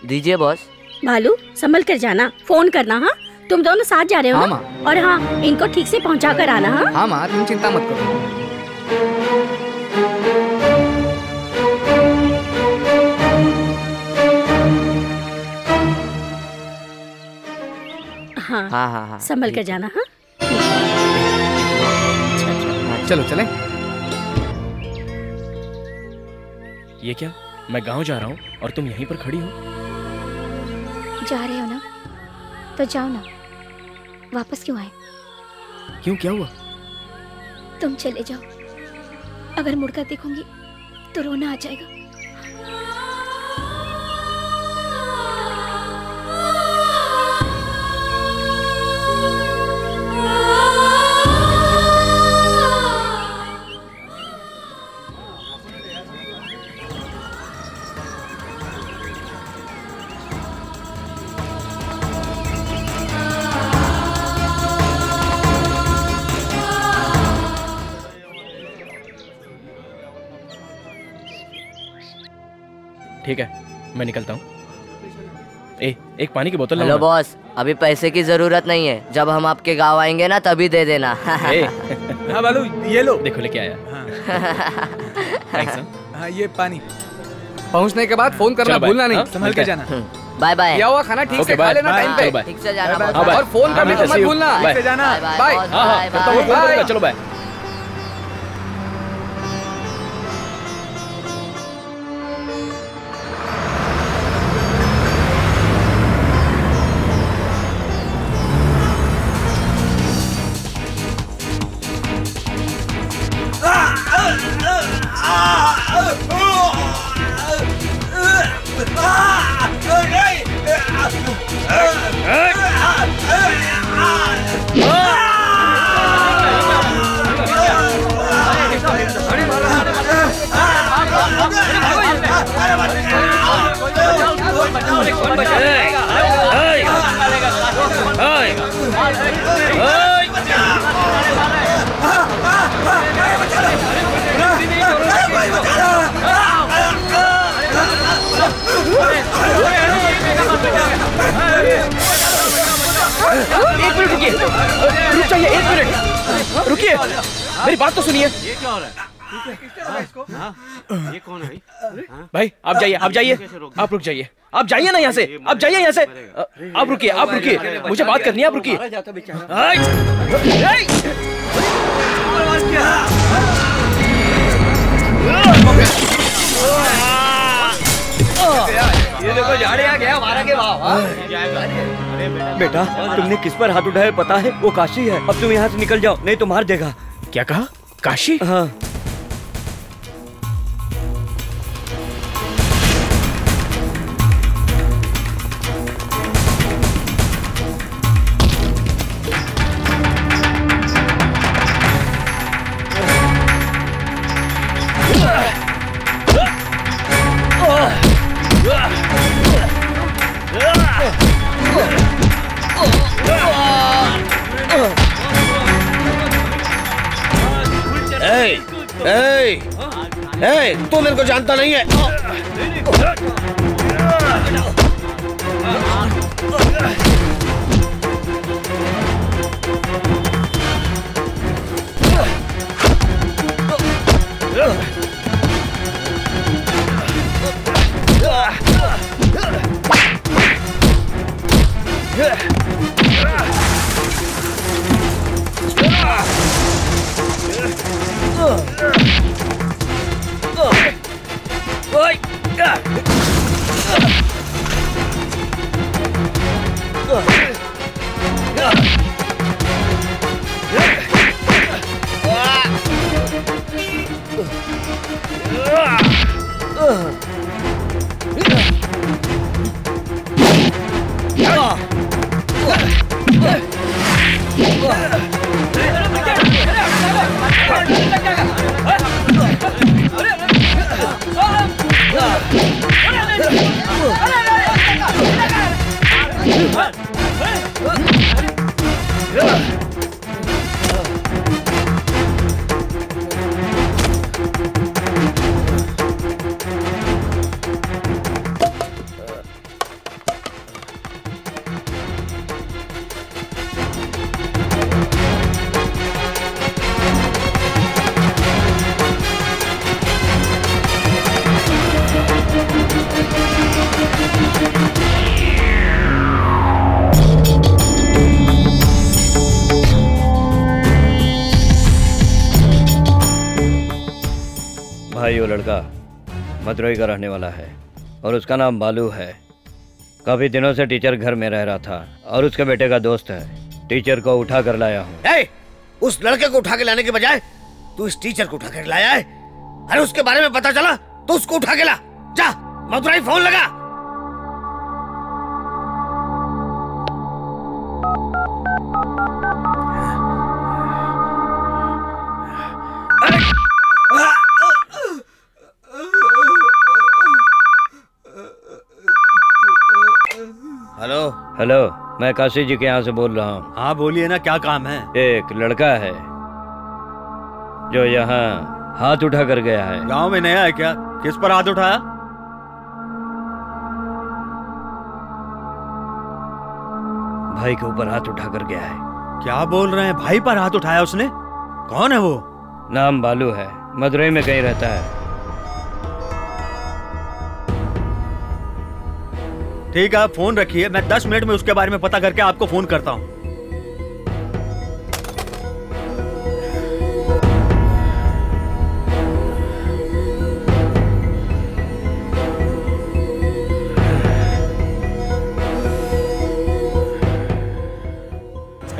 दीजिए बॉस। भालू संभल कर जाना। फ़ोन करना हाँ? तुम दोनों साथ जा रहे हो हाँ, और हाँ इनको ठीक से पहुँचा कर आना हाँ? हाँ माँ तुम चिंता मत करो। हाँ। हाँ हाँ हाँ। संभल कर जाना हाँ? चलो चले। ये क्या? मैं गाँव जा रहा हूँ और तुम यहीं पर खड़ी हो? जा रहे हो ना? तो जाओ ना। वापस क्यों आए? क्यों? क्या हुआ? तुम चले जाओ। अगर मुड़कर देखूँगी तो रोना आ जाएगा। ठीक है मैं निकलता हूँ ए एक पानी की बोतल हेलो बॉस अभी पैसे की ज़रूरत नहीं है जब हम आपके गाँव आएँगे ना तभी दे देना हाँ बालू ये लो देखो लेके आया हाँ। हाँ ये पानी पहुँचने के बाद फ़ोन करना भूलना नहीं हाँ, संभल के जाना बाय बाय किया हुआ खाना ठीक से खा लेना हाँ, टाइम पे ठीक से जाना। और फ़ोन का हाँ, भी मैं तो मत भूलना ठीक से जाना बाय बाय। हाँ, हाँ हूँ, चलो बाय आप जाइए। आप रुक जाइए। आप जाइए ना यहाँ से। आप जाइए यहाँ से। आप रुकिए आप रुकिए। मुझे बात करनी है आप रुकिए! ये देखो झाड़े आ गया हमारा के वाह बेटा तुमने किस पर हाथ उठाया पता है? वो काशी है। अब तुम यहाँ से निकल जाओ नहीं तो मार देगा। क्या कहा? काशी? हाँ। ए, तू मेरे को जानता नहीं है। भाई वो मदुरई का रहने वाला है और उसका नाम बालू है। काफ़ी दिनों से टीचर घर में रह रहा था और उसके बेटे का दोस्त है। टीचर को उठा कर लाया हूँ। उस लड़के को उठा के लाने के बजाय तू इस टीचर को उठा कर लाया है? अरे उसके बारे में पता चला तो उसको उठा के ला। जा, मदुरई फ़ोन लगा। हेलो मैं काशी जी के यहाँ से बोल रहा हूँ। हाँ बोलिए ना क्या काम है? एक लड़का है जो यहाँ हाथ उठा कर गया है। गाँव में नया है क्या? किस पर हाथ उठाया? भाई के ऊपर हाथ उठा कर गया है। क्या बोल रहे हैं? भाई पर हाथ उठाया उसने? कौन है वो? नाम बालू है मदुरई में कहीं रहता है। ठीक है आप फ़ोन रखिए। मैं दस मिनट में उसके बारे में पता करके आपको फ़ोन करता हूँ।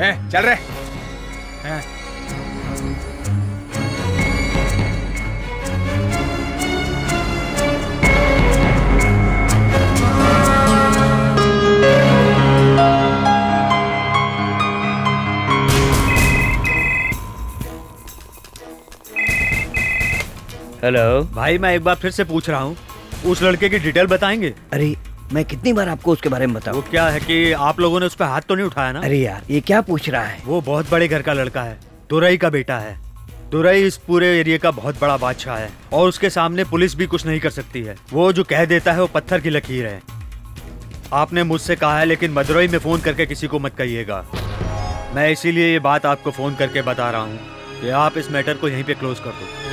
ए, चल रहे। हेलो भाई मैं एक बार फिर से पूछ रहा हूँ। उस लड़के की डिटेल बताएँगे? अरे मैं कितनी बार आपको उसके बारे में बताऊँ? वो क्या है कि आप लोगों ने उस पर हाथ तो नहीं उठाया ना? अरे यार ये क्या पूछ रहा है? वो बहुत बड़े घर का लड़का है दुरई का बेटा है। दुरई इस पूरे एरिया का बहुत बड़ा बादशाह है और उसके सामने पुलिस भी कुछ नहीं कर सकती है। वो जो कह देता है वो पत्थर की लकीर है। आपने मुझसे कहा है लेकिन मदुरई में फ़ोन करके किसी को मत कहिएगा। मैं इसीलिए ये बात आपको फ़ोन करके बता रहा हूँ कि आप इस मैटर को यहीं पे क्लोज कर दो।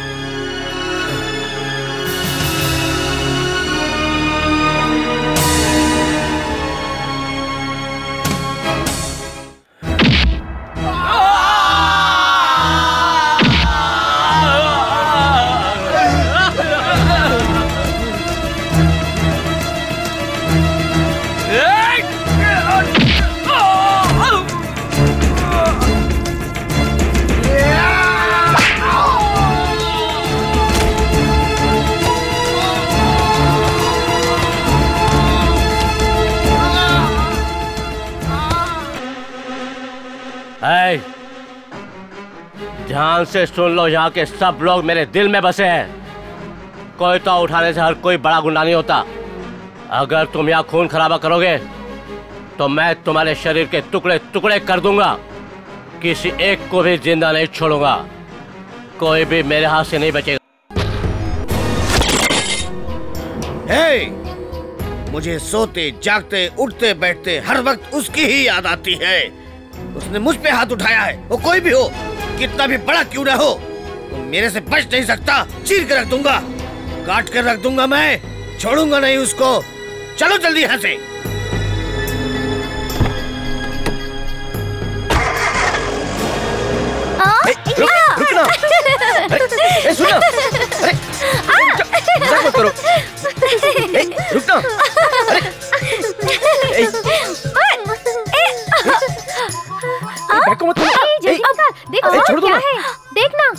ऐ, ध्यान से सुन लो यहाँ के सब लोग मेरे दिल में बसे हैं। कोई तो उठाने से हर कोई बड़ा गुंडा नहीं होता। अगर तुम यहाँ खून खराबा करोगे तो मैं तुम्हारे शरीर के टुकड़े टुकड़े कर दूँगा। किसी एक को भी ज़िंदा नहीं छोड़ूँगा। कोई भी मेरे हाथ से नहीं बचेगा। हे मुझे सोते जागते उठते बैठते हर वक्त उसकी ही याद आती है। उसने मुझ पे हाथ उठाया है। वो कोई भी हो कितना भी बड़ा क्यों ना हो वो मेरे से बच नहीं सकता। चीर के रख दूँगा काट कर रख दूँगा मैं छोड़ूँगा नहीं उसको। चलो जल्दी यहाँ से। रुक रुकना अरे, ए, सुनना अरे मज़ाक मत करो ए, रुकना अरे। ए, बैग को मत। निकाल, देख छोड़ दो क्या है? देखना।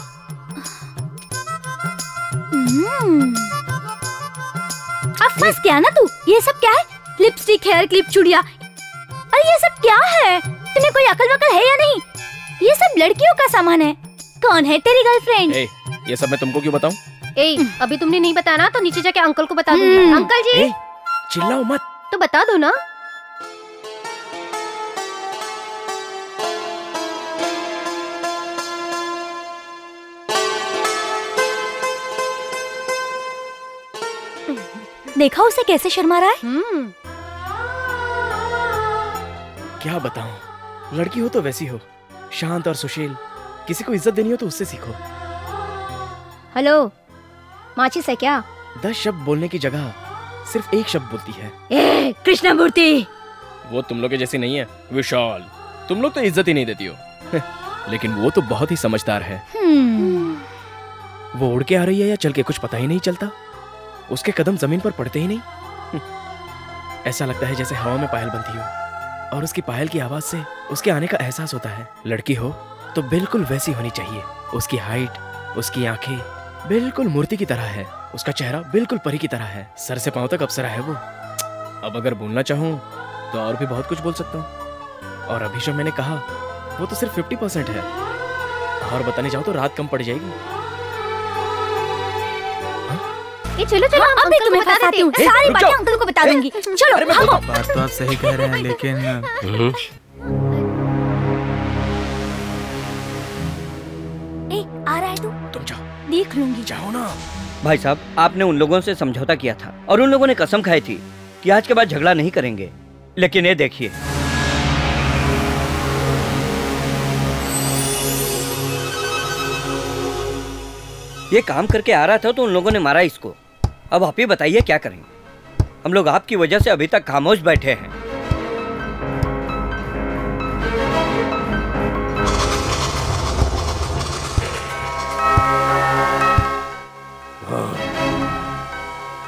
अब फंस गया ना तू? ये सब क्या है? लिपस्टिक हेयर क्लिप चुड़िया। अरे ये सब क्या है? तुम्हें कोई अकल वकल है या नहीं? ये सब लड़कियों का सामान है। कौन है तेरी गर्लफ्रेंड? ये सब मैं तुमको क्यों बताऊँ? ए अभी तुमने नहीं बताना तो नीचे जाके अंकल को बता दूँगी। अंकल जी? चिल्लाओ मत। तो बता दो ना। देखा उसे कैसे शर्मा रहा है? क्या बताऊँ? लड़की हो तो वैसी हो। शांत और सुशील। किसी को इज़्ज़त देनी हो तो उससे सीखो। हेलो? माचिस है क्या? दस शब्द बोलने की जगह सिर्फ़ एक शब्द बोलती है। कृष्णा मूर्ति वो तुम लोग के जैसी नहीं है विशाल। तुम लोग तो इज़्ज़त ही नहीं देती हो। लेकिन वो तो बहुत ही समझदार है। वो उड़ के आ रही है या चल के कुछ पता ही नहीं चलता? उसके कदम ज़मीन पर पड़ते ही नहीं। ऐसा लगता है जैसे हवा में पायल बनती हो। और उसकी पायल की आवाज़ से उसके आने का एहसास होता है। लड़की हो तो बिल्कुल वैसी होनी चाहिए। उसकी हाइट उसकी आँखें बिल्कुल मूर्ति की तरह है। उसका चेहरा बिल्कुल परी की तरह है। सर से पाँव तक अप्सरा है वो। अब अगर बोलना चाहूँ तो और भी बहुत कुछ बोल सकता हूँ। और अभी जो मैंने कहा, वो तो सिर्फ़ फिफ्टी परसेंट है। और बताने जाओ तो रात कम पड़ जाएगी। ए चलो चलो हम अभी तुम्हें बता देते हूँ। सारी बातें अंकल को बता दूँगी। चलो बात तो आप सही कह रहे हैं लेकिन ए आ रहा है तू? तुम जाओ। देख लूँगी। जाओ ना। भाई साहब आपने उन लोगों से समझौता किया था और उन लोगों ने कसम खाई थी कि आज के बाद झगड़ा नहीं करेंगे। लेकिन ये देखिए। ये काम करके आ रहा था तो उन लोगों ने मारा इसको। अब आप ही बताइए क्या करेंगे? हम लोग आपकी वजह से अभी तक खामोश बैठे हैं।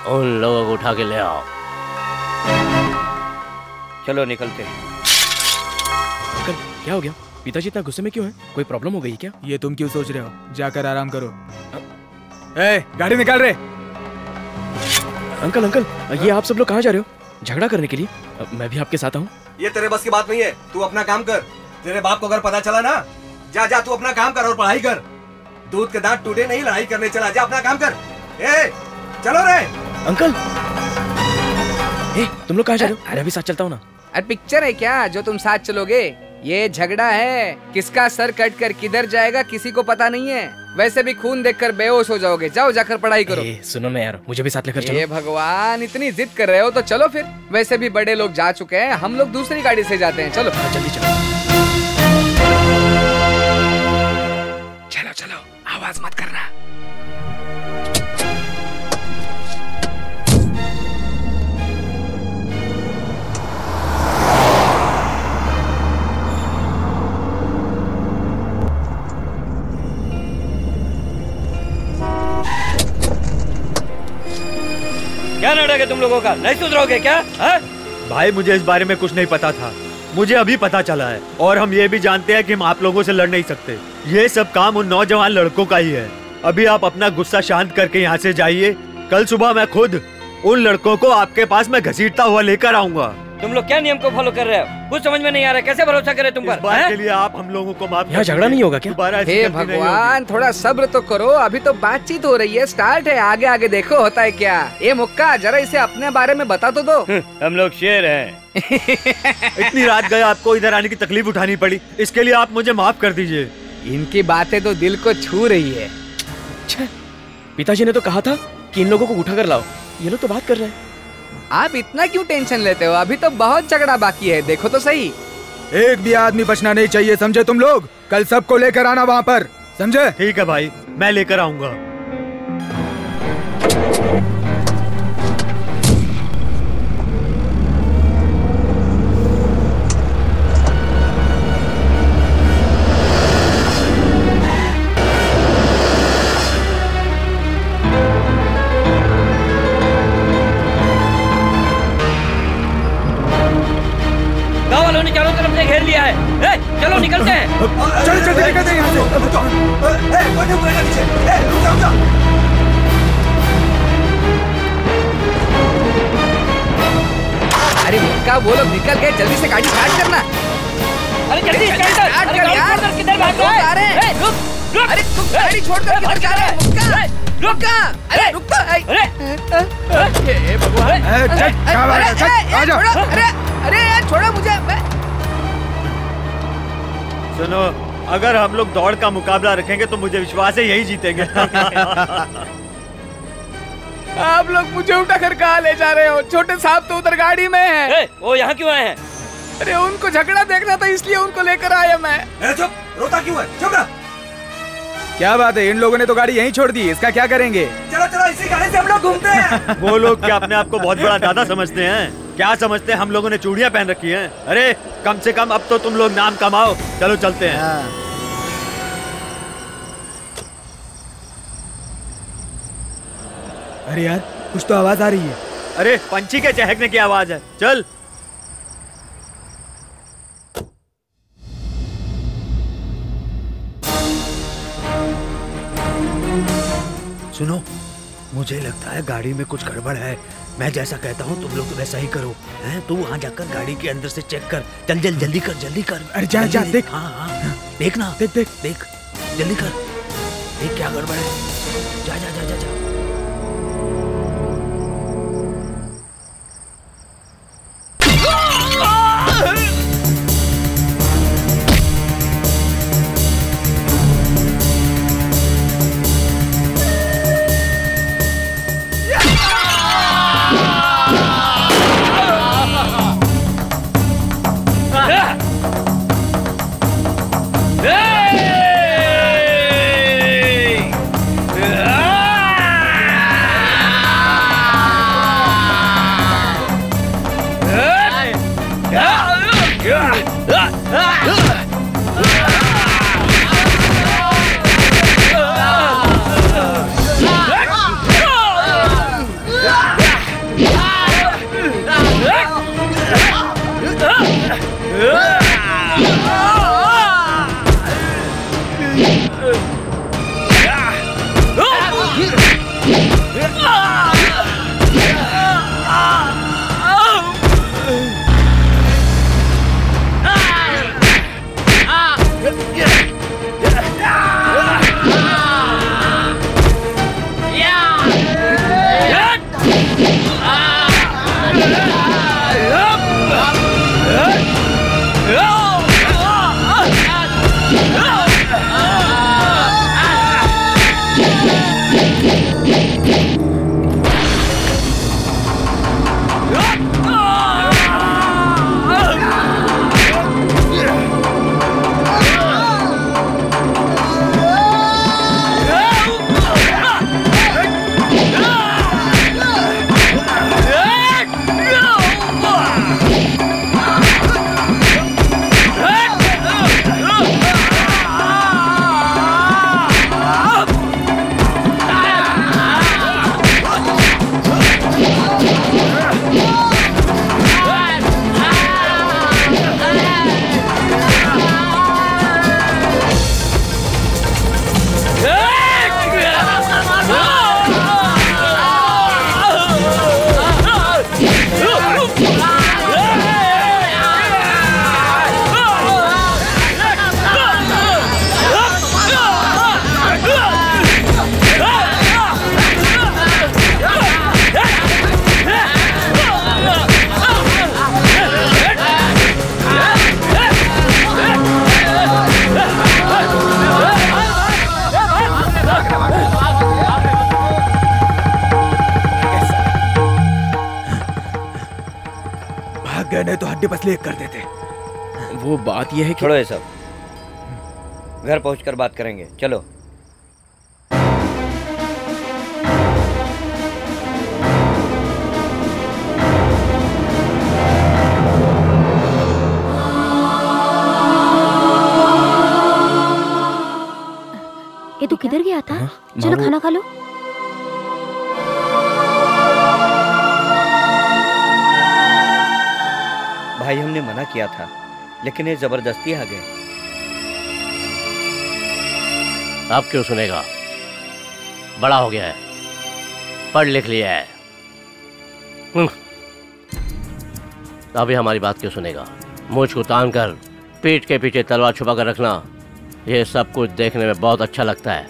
उन लोगों को उठा के ले आओ। चलो निकलते हैं। अंकल क्या हो गया? पिताजी इतना गुस्से में क्यों है? कोई प्रॉब्लम हो गई क्या? ये तुम क्यों सोच रहे हो? जाकर आराम करो। ए, गाड़ी निकाल रहे अंकल अंकल ये आप सब लोग कहाँ जा रहे हो? झगड़ा करने के लिए। मैं भी आपके साथ आऊँ। ये तेरे बस की बात नहीं है। तू अपना काम कर। तेरे बाप को अगर पता चला ना जा जा तू अपना काम कर और पढ़ाई कर। दूध के दांत टूटे नहीं लड़ाई करने चला। जा अपना काम कर। ए चलो रे। अंकल! ए, तुम लोग कहाँ जा रहे हो? मैं भी साथ चलता हूँ ना। अरे पिक्चर है क्या? जो तुम साथ चलोगे। ये झगड़ा है। किसका सर कट कर किधर जाएगा किसी को पता नहीं है। वैसे भी खून देखकर बेहोश हो जाओगे। जाओ जाकर पढ़ाई करो। ए, सुनो ना यार मुझे भी साथ लेकर चलो। भगवान इतनी जिद कर रहे हो तो चलो फिर। वैसे भी बड़े लोग जा चुके हैं हम लोग दूसरी गाड़ी से जाते हैं। चलो। जल्दी चलो। चलो चलो आवाज़ मत करना। क्या नाटक है तुम लोगों का? नहीं सुधरोगे क्या? है? भाई, मुझे इस बारे में कुछ नहीं पता था। मुझे अभी पता चला है, और हम ये भी जानते हैं कि हम आप लोगों से लड़ नहीं सकते। ये सब काम उन नौजवान लड़कों का ही है। अभी आप अपना गुस्सा शांत करके यहाँ से जाइए। कल सुबह मैं खुद उन लड़कों को आपके पास में घसीटता हुआ लेकर आऊँगा। तुम लोग क्या नियम को फॉलो कर रहे हो? कुछ समझ में नहीं आ रहा कैसे भरोसा करे तुम पर? बात के लिए आप हम लोगों को माफ़ यहाँ झगड़ा नहीं होगा क्या? हे। भगवान थोड़ा सब्र तो करो। अभी तो बातचीत हो रही है स्टार्ट है। आगे आगे देखो होता है क्या? ये मुक्का जरा इसे अपने बारे में बता तो दो। हम लोग शेर हैं। इतनी रात गए आपको इधर आने की तकलीफ़ उठानी पड़ी। इसके लिए आप मुझे माफ़ कर दीजिए। इनकी बातें तो दिल को छू रही है। पिताजी ने तो कहा था कि इन लोगों को उठा कर लाओ। ये लोग तो बात कर रहे हैं। आप इतना क्यों टेंशन लेते हो? अभी तो बहुत झगड़ा बाकी है। देखो तो सही। एक भी आदमी बचना नहीं चाहिए समझे तुम लोग? कल सबको लेकर आना वहाँ पर समझे? ठीक है भाई मैं लेकर आऊँगा। चलो निकलते हैं चल चल निकलते हैं यहाँ से अरे मुक्का वो लोग निकल गए जल्दी से गाड़ी स्टार्ट करना अरे जल्दी स्टार्ट कर स्टार्ट कर यार किधर भाग रहा है रहे हैं रुक रुक अरे तू गाड़ी छोड़कर किधर जा रहा है मुक्का रुका अरे रुक तो अरे हे भगवान ए, चल, क्या बात है, अरे, अरे अरे यार छोड़ो मुझे मैं- सुनो अगर हम लोग दौड़ का मुकाबला रखेंगे तो मुझे विश्वास है यही जीतेंगे। आप लोग मुझे उठा कर कहा ले जा रहे हो? छोटे साहब तो उधर गाड़ी में है। ए, वो यहाँ क्यों आए हैं? अरे उनको झगड़ा देखना था इसलिए उनको लेकर आया मैं। चुप रोता क्यों है? चुप ना क्या बात है इन लोगों ने तो गाड़ी यहीं छोड़ दी इसका क्या करेंगे? चलो चलो इसी गाड़ी से हम लोग घूमते हैं। वो लोग क्या अपने आप को बहुत बड़ा दादा समझते हैं? क्या समझते हैं? हम लोगों ने चूड़ियाँ पहन रखी हैं। अरे कम से कम अब तो तुम लोग नाम कमाओ। चलो चलते हैं। हाँ। अरे यार कुछ तो आवाज़ आ रही है। अरे पंछी के चहकने की आवाज़ है। चल। सुनो मुझे लगता है गाड़ी में कुछ गड़बड़ है। मैं जैसा कहता हूँ तुम लोग वैसा ही करो हैं? तू वहाँ जाकर गाड़ी के अंदर से चेक कर। चल जल जल्दी कर जल्दी कर। अरे जा, जा, देख। हाँ हाँ। देख ना। देख देख। देख जल्दी कर। देख क्या गड़बड़ है। जा जा जा जा जा। बात यह है कि छोड़ो ये सब। घर पहुंचकर बात करेंगे। चलो। ये तू किधर गया था? चलो खाना खा लो। भाई हमने मना किया था। लेकिन ये ज़बरदस्ती आ गए अब क्यों सुनेगा? बड़ा हो गया है। पढ़ लिख लिया है। हम्म। अभी हमारी बात क्यों सुनेगा? मुझ को तान कर पीठ के पीछे तलवार छुपा कर रखना ये सब कुछ देखने में बहुत अच्छा लगता है।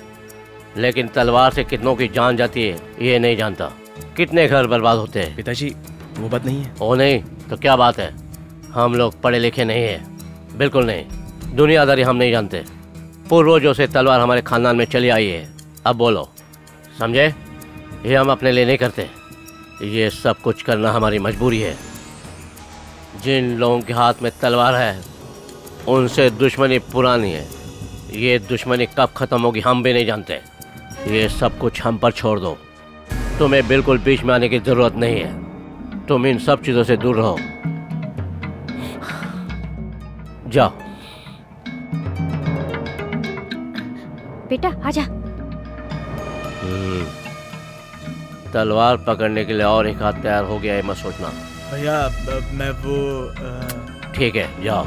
लेकिन तलवार से कितनों की जान जाती है ये नहीं जानता। कितने घर बर्बाद होते हैं। पिताजी वो बात नहीं है। ओ नहीं तो क्या बात है? हम लोग पढ़े लिखे नहीं हैं। बिल्कुल नहीं। दुनियादारी हम नहीं जानते। पूर्वजों से तलवार हमारे खानदान में चली आई है। अब बोलो, समझे? ये हम अपने लिए नहीं करते। ये सब कुछ करना हमारी मजबूरी है। जिन लोगों के हाथ में तलवार है, उनसे दुश्मनी पुरानी है। ये दुश्मनी कब खत्म होगी हम भी नहीं जानते। ये सब कुछ हम पर छोड़ दो। तुम्हें बिल्कुल बीच में आने की ज़रूरत नहीं है। तुम इन सब चीज़ों से दूर रहो। जाओ। बेटा आ जा। तलवार पकड़ने के लिए और एक हाथ तैयार हो गया है मैं सोचना। भैया मैं वो ठीक है जाओ।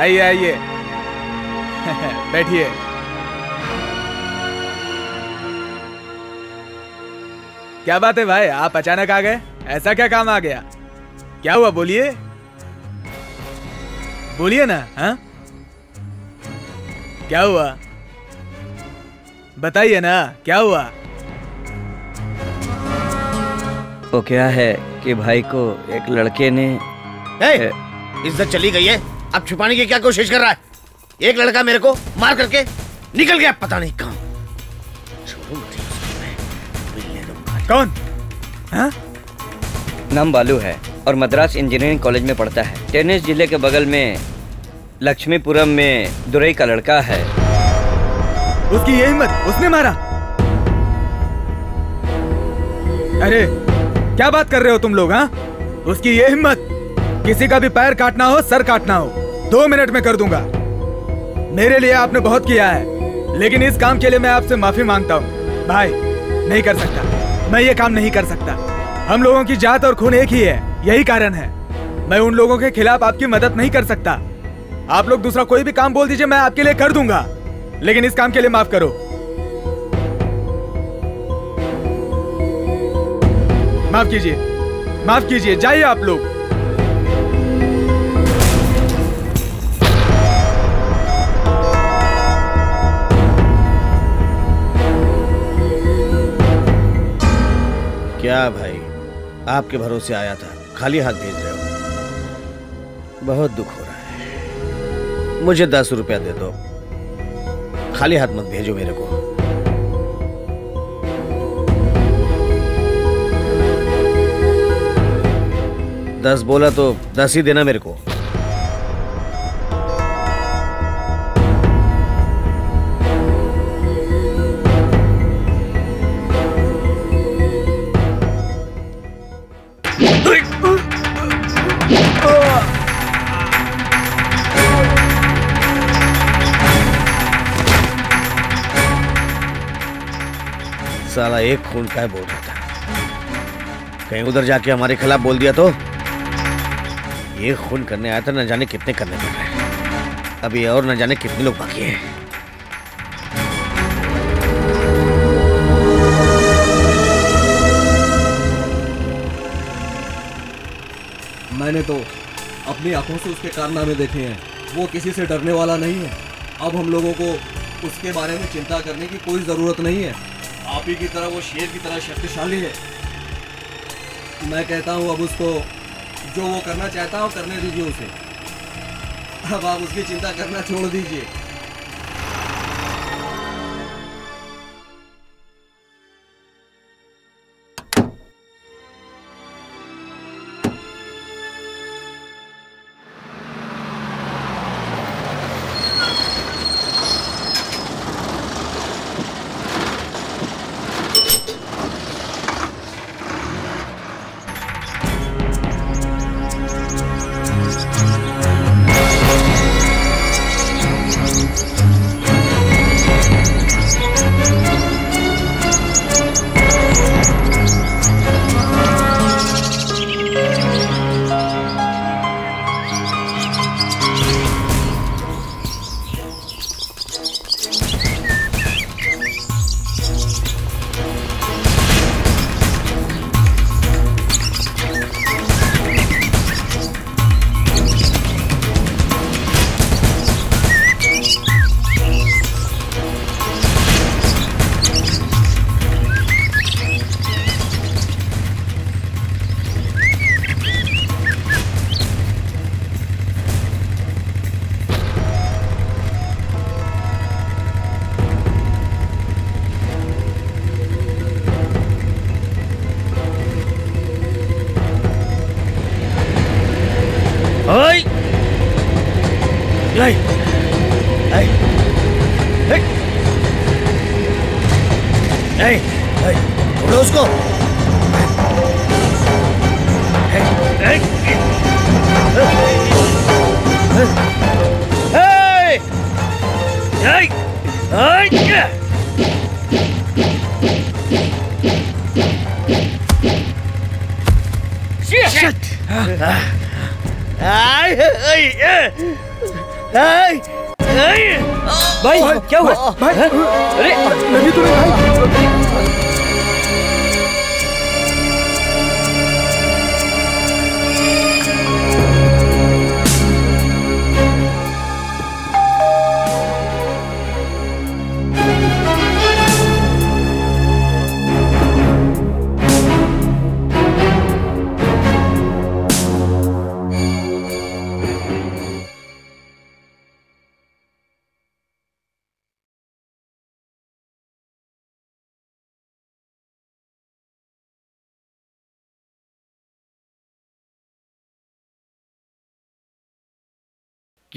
आइए आइए। बैठिए। क्या बात है भाई? आप अचानक आ गए? ऐसा क्या काम आ गया? क्या हुआ? बोलिए। बोलिए ना हाँ? क्या हुआ? बताइए ना क्या हुआ? वो क्या है कि भाई को एक लड़के ने ए, इज़्ज़त चली गई है? अब छुपाने की क्या कोशिश कर रहा है? एक लड़का मेरे को मार करके निकल गया पता नहीं कहाँ। कौन? हाँ? नाम बालू है और मद्रास इंजीनियरिंग कॉलेज में पढ़ता है। टेनिस ज़िले के बगल में लक्ष्मीपुरम में दुरई का लड़का है। उसकी ये हिम्मत उसने मारा। अरे क्या बात कर रहे हो तुम लोग हाँ? उसकी ये हिम्मत। किसी का भी पैर काटना हो, सर काटना हो, दो मिनट में कर दूँगा। मेरे लिए आपने बहुत किया है, लेकिन इस काम के लिए मैं आपसे माफ़ी माँगता हूँ। भाई, नहीं कर सकता। मैं ये काम नहीं कर सकता। हम लोगों की जात और खून एक ही है, यही कारण है। मैं उन लोगों के खिलाफ आपकी मदद नहीं कर सकता। आप लोग दूसरा कोई भी काम बोल दीजिए, मैं आपके लिए कर दूँगा। लेकिन इस काम के लिए माफ़ करो। माफ़ कीजिए। माफ़ कीजिए, जाइए आप लोग। क्या भाई? आपके भरोसे आया था। खाली हाथ भेज रहे हो। बहुत दुख हो रहा है। मुझे दस रुपया दे दो। खाली हाथ मत भेजो मेरे को। दस बोला तो दस ही देना मेरे को। एक खून का है, बोल रहा था कहीं उधर जाके हमारे खिलाफ बोल दिया तो? ये खून करने आया था, न जाने कितने करने पड़ रहे अभी और न जाने कितने लोग बाकी हैं। मैंने तो अपनी आँखों से उसके कारनामे देखे हैं। वो किसी से डरने वाला नहीं है। अब हम लोगों को उसके बारे में चिंता करने की कोई ज़रूरत नहीं है। आप ही की तरह, वो शेर की तरह शक्तिशाली है। मैं कहता हूँ, अब उसको जो वो करना चाहता है करने दीजिए उसे। अब आप उसकी चिंता करना छोड़ दीजिए।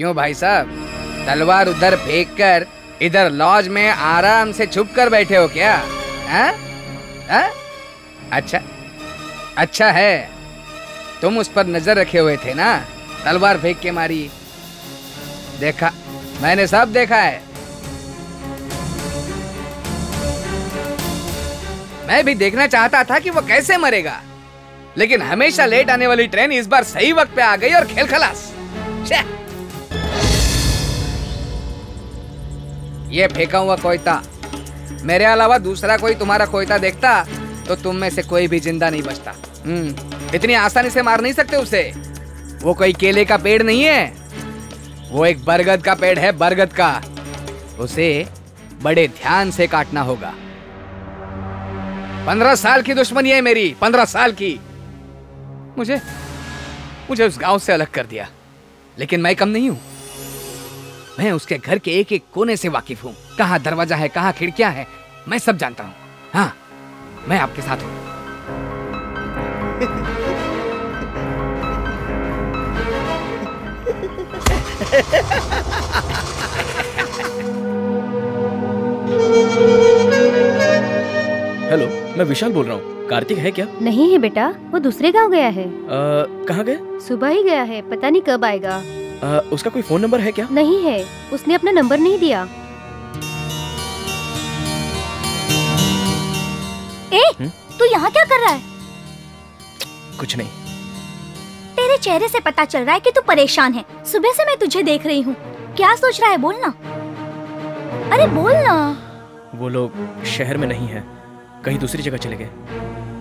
क्यों भाई साहब? तलवार उधर फेंक कर इधर लॉज में आराम से छुप कर बैठे हो क्या? हैं? हैं? अच्छा अच्छा है। तुम उस पर नज़र रखे हुए थे ना? तलवार फेंक के मारी। देखा, मैंने सब देखा है। मैं भी देखना चाहता था कि वो कैसे मरेगा। लेकिन हमेशा लेट आने वाली ट्रेन इस बार सही वक्त पे आ गई और खेल खलास। ये फेंका हुआ कोयता। मेरे अलावा दूसरा कोई तुम्हारा कोयता देखता तो तुम में से कोई भी ज़िंदा नहीं बचता। हम्म इतनी आसानी से मार नहीं सकते उसे। वो कोई केले का पेड़ नहीं है। वो एक बरगद का पेड़ है, बरगद का। उसे बड़े ध्यान से काटना होगा। पंद्रह साल की दुश्मनी है मेरी, पंद्रह साल की। मुझे मुझे उस गाँव से अलग कर दिया। लेकिन मैं कम नहीं हूँ। मैं उसके घर के एक एक कोने से वाकिफ हूँ। कहाँ दरवाज़ा है कहाँ खिड़कियाँ है मैं सब जानता हूँ। हाँ मैं आपके साथ हूँ। हेलो मैं विशाल बोल रहा हूँ। कार्तिक है क्या? नहीं है बेटा वो दूसरे गाँव गया है। कहाँ गए? सुबह ही गया है पता नहीं कब आएगा। अ, उसका कोई फ़ोन नंबर है क्या? नहीं है। उसने अपना नंबर नहीं दिया। ए? तू यहाँ क्या कर रहा है? कुछ नहीं। तेरे चेहरे से पता चल रहा है कि तू परेशान है। सुबह से मैं तुझे देख रही हूँ। क्या सोच रहा है बोलना अरे बोलना वो लोग शहर में नहीं है। कहीं दूसरी जगह चले गए।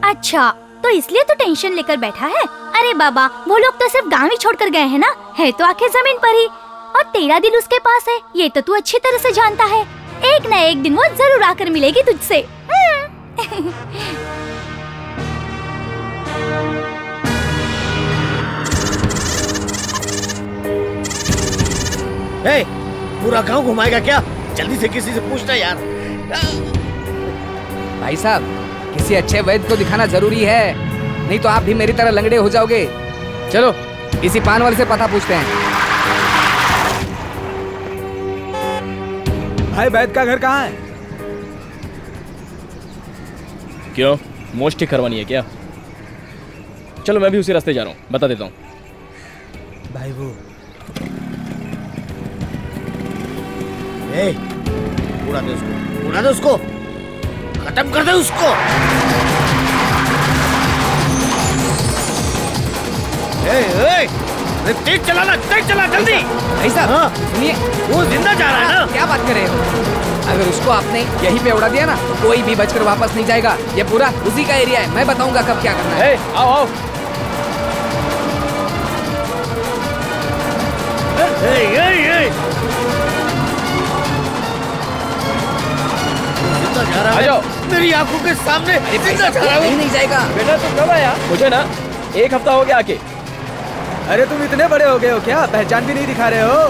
अच्छा। तो इसलिए तो टेंशन लेकर बैठा है? अरे बाबा वो लोग तो सिर्फ़ गाँव ही छोड़कर गए हैं ना? है तो आखिर ज़मीन पर ही। और तेरा दिल उसके पास है ये तो तू अच्छी तरह से जानता है। एक न एक दिन वो ज़रूर आकर मिलेगी तुझसे। हम्म। ए, पूरा गाँव घुमाएगा क्या? जल्दी से किसी से पूछना यार। भाई साहब किसी अच्छे वैद्य को दिखाना ज़रूरी है। नहीं तो आप भी मेरी तरह लंगड़े हो जाओगे। चलो इसी पान वाले से पता पूछते हैं। भाई वैद का घर कहाँ है? क्यों? मोश ठीक करवानी है क्या? चलो मैं भी उसी रास्ते जा रहा हूँ। बता देता हूँ। भाई वो। ए, उड़ा दे उसको उड़ा दे उसको। खत्म कर दे उसको। ए, ए, तेज चलाना तेज चला जल्दी। भाई साहब सुनिए। वो ज़िंदा जा रहा है ना। क्या बात कर रहे हो? अगर उसको आपने यहीं पे उड़ा दिया ना तो कोई भी बचकर वापस नहीं जाएगा। ये पूरा उसी का एरिया है। मैं बताऊँगा कब क्या करना है। आओ आओ। ए, ए, ए, ए, ज़िंदा जा रहा है मेरी आँखों के सामने ज़िंदा जा रहा है नहीं जाएगा। बेटा तुम कब आया? मुझे ना एक हफ़्ता हो गया आके। अरे तुम इतने बड़े हो गए हो क्या? पहचान भी नहीं दिखा रहे हो।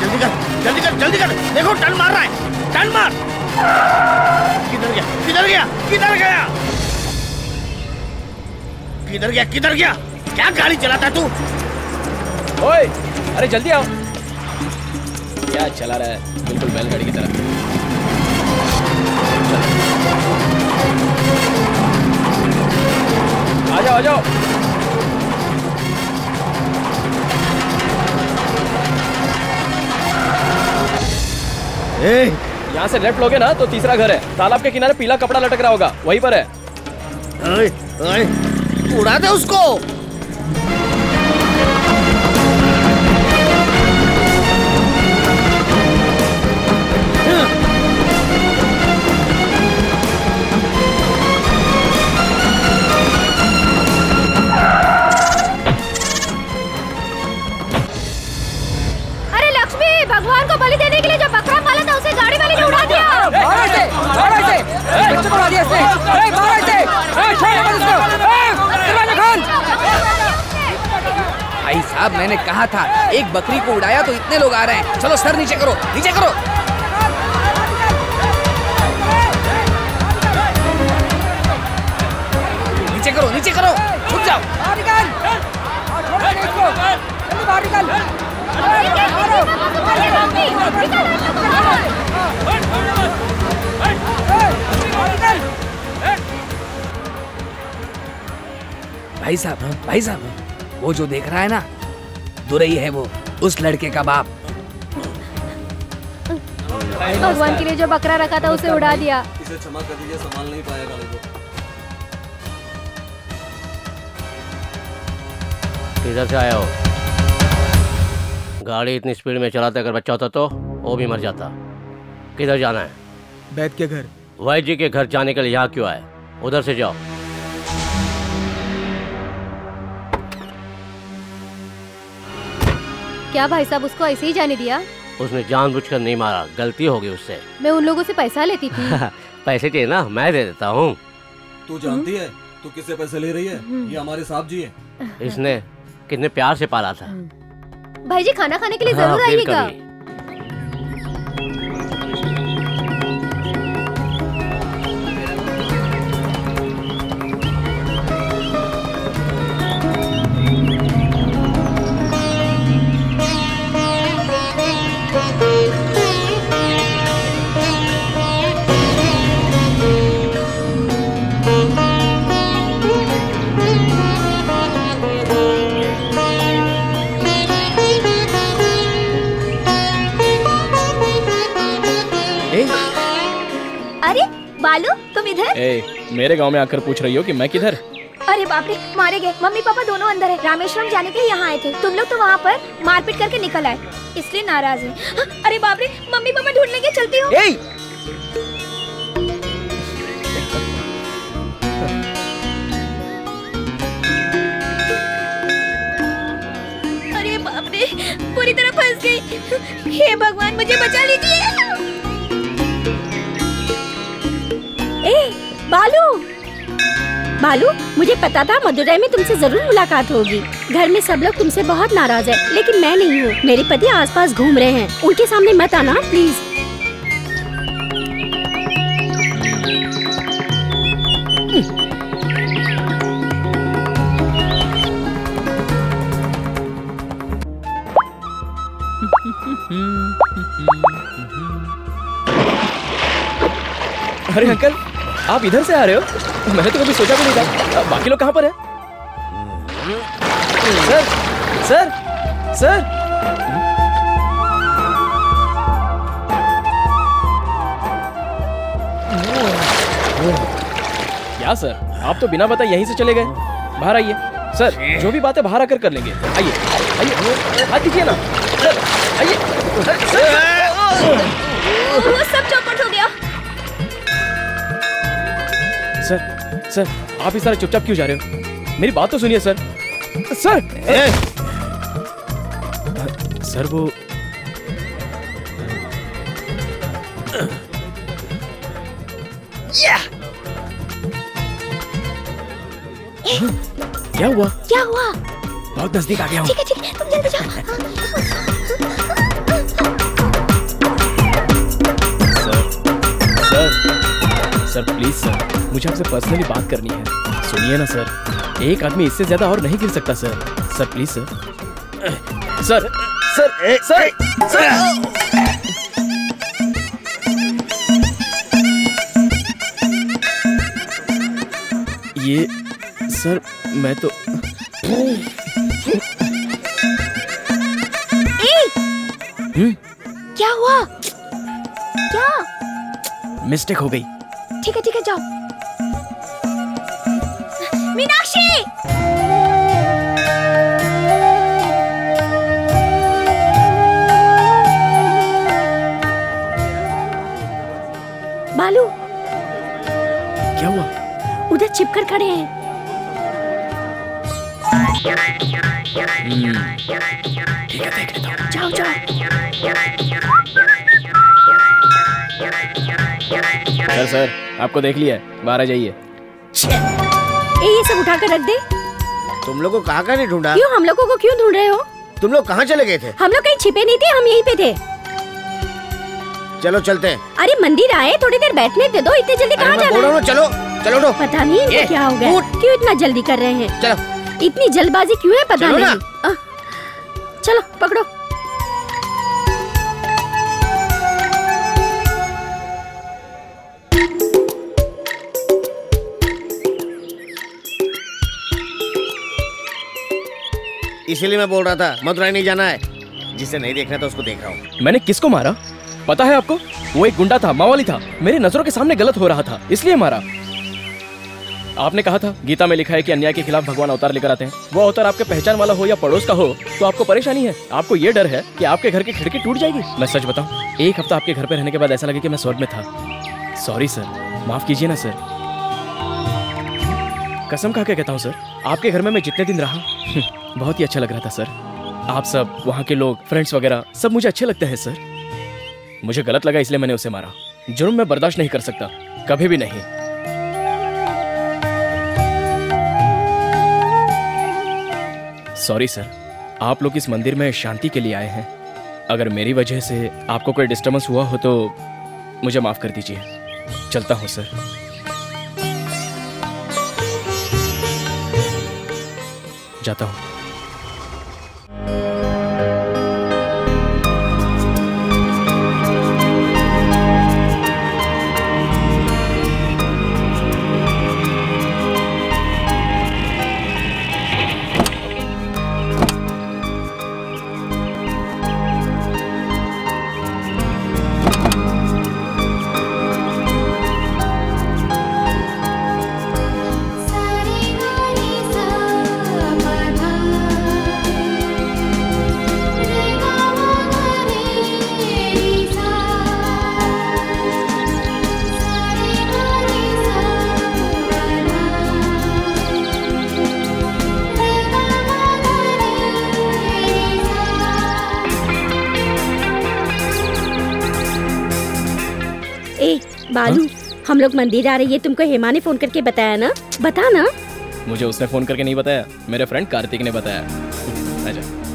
जल्दी कर जल्दी कर जल्दी कर। देखो टन मार रहा है। टन मार। किधर गया? किधर गया? किधर गया? किधर गया? किधर गया? क्या गाड़ी चलाता तू? ओए अरे जल्दी आओ। क्या चला रहा है? बिल्कुल बैलगाड़ी की तरह। आ जाओ आ जाओ ए। यहाँ से लेफ़्ट लोगे ना तो तीसरा घर है। तालाब के किनारे पीला कपड़ा लटक रहा होगा वहीं पर है। उड़ा दे उसको। मारो। भाई साहब, मैंने कहा था, एक बकरी को उड़ाया तो इतने लोग आ रहे हैं। चलो, सर, नीचे करो नीचे करो। नीचे करो नीचे करो, छुप जाओ। बाहर जल्दी बाहर भाई साहब भाई साहब वो जो देख रहा है ना दुरई है वो उस लड़के का बाप। भगवान के लिए जो बकरा रखा था उसे उड़ा दिया। इसे क्षमा कर दीजिए संभाल नहीं पाएगा गाड़ी को। किधर से आया हो? गाड़ी इतनी स्पीड में चलाते अगर बच्चा होता तो वो भी मर जाता। किधर जाना है? वैद के घर। वैद्य जी के घर जाने के लिए यहाँ क्यों आए? उधर से जाओ। क्या भाई साहब उसको ऐसे ही जाने दिया? उसने जानबूझकर नहीं मारा। गलती हो गई उससे। मैं उन लोगों से पैसा लेती थी। पैसे चाहिए ना मैं दे देता हूँ। तू जानती है? तू किससे पैसे ले रही है? ये हमारे साहब जी हैं। इसने कितने प्यार से पाला था। भाई जी खाना खाने के लिए हाँ, ज़रूर फिर आइएगा। लालू तुम इधर? ए, मेरे गाँव में आकर पूछ रही हो कि मैं किधर? अरे बाप रे मारे गए। मम्मी पापा दोनों अंदर है। रामेश्वरम जाने के लिए यहाँ आए थे। तुम लोग तो वहाँ पर मारपीट करके निकल आए। इसलिए नाराज़ है। हाँ, अरे बाप रे मम्मी पापा ढूँढने के चलती हूँ। अरे बाप रे पूरी तरह फंस गई। हे भगवान मुझे बचा लीजिए। ए, बालू। बालू, मुझे पता था मदुरई में तुमसे ज़रूर मुलाकात होगी। घर में सब लोग तुमसे बहुत नाराज़ है, लेकिन मैं नहीं हूँ। मेरे पति आसपास घूम रहे हैं। उनके सामने मत आना प्लीज़ अरे अंकल आप इधर से आ रहे हो? मैंने तो कभी सोचा भी नहीं था। बाकी लोग कहाँ पर है? Sir sir sir. क्या सर, आप तो बिना बताए यहीं से चले गए। बाहर आइए। सर, जो भी बात है बाहर आकर कर लेंगे। आइए आइए। हाथ दीजिए ना। सर, आइए। वो सब चौपट हो गया सर आप इस तरह चुपचाप क्यों जा रहे हो? मेरी बात तो सुनिए सर। सर! ए! सर वो क्या हुआ? क्या हुआ? बहुत नज़दीक आ गया हूँ। मुझे आपसे पर्सनली बात करनी है। सुनिए ना सर एक आदमी इससे ज़्यादा और नहीं गिर सकता sir sir please sir sir sir A, sir ए, सर ये सर मैं तो ए! हम्म? क्या हुआ? क्या? मिस्टेक हो गई। ठीक है ठीक है। जाओ जाओ सर सर आपको देख लिया है। बाहर आ जाइए। ए ये सब उठा कर रख दे। तुम लोग को कहाँ कहाँ नहीं ढूंढा? क्यों हम लोगों को क्यों ढूंढ रहे हो? तुम लोग कहाँ चले गए थे? हम लोग कहीं छिपे नहीं थे हम यहीं पे थे। चलो चलते हैं। अरे मंदिर आए थोड़ी देर बैठने दे दो इतने जल्दी कहाँ जाना है चलो चलो पता नहीं क्या हो गया। क्यों इतना जल्दी कर रहे हैं? चलो। इतनी जल्दबाजी क्यों है पता चलो नहीं। अह, चलो पकड़ो। इसीलिए मैं बोल रहा था मथुराई नहीं जाना है। जिसे नहीं देखना था उसको देख रहा हूँ। मैंने किसको मारा? पता है आपको? वो एक गुंडा था मावाली था। मेरी नज़रों के सामने गलत हो रहा था इसलिए मारा। आपने कहा था, गीता में लिखा है कि अन्याय के खिलाफ भगवान अवतार लेकर आते हैं। वो अवतार आपके पहचान वाला हो या पड़ोस का हो तो आपको परेशानी है। आपको ये डर है कि आपके घर की खिड़की टूट जाएगी। मैं सच बताऊँ, एक हफ़्ता आपके घर पे रहने के बाद ऐसा लगे कि मैं स्वर्ग में था। सॉरी सर माफ़ कीजिए ना सर कसम खा के कहता हूँ सर आपके घर में मैं जितने दिन रहा बहुत ही अच्छा लग रहा था सर आप सब, वहाँ के लोग फ्रेंड्स वगैरह, सब मुझे अच्छे लगते हैं सर मुझे गलत लगा इसलिए मैंने उसे मारा। जुर्म मैं बर्दाश्त नहीं कर सकता, कभी भी नहीं। सॉरी सर आप लोग इस मंदिर में शांति के लिए आए हैं। अगर मेरी वजह से आपको कोई डिस्टर्बेंस हुआ हो तो मुझे माफ़ कर दीजिए। चलता हूँ सर जाता हूँ। हम लोग मंदिर आ रही है, तुमको हेमा ने फ़ोन करके बताया ना? बता ना। मुझे उसने फ़ोन करके नहीं बताया। मेरे फ्रेंड कार्तिक ने बताया। आजा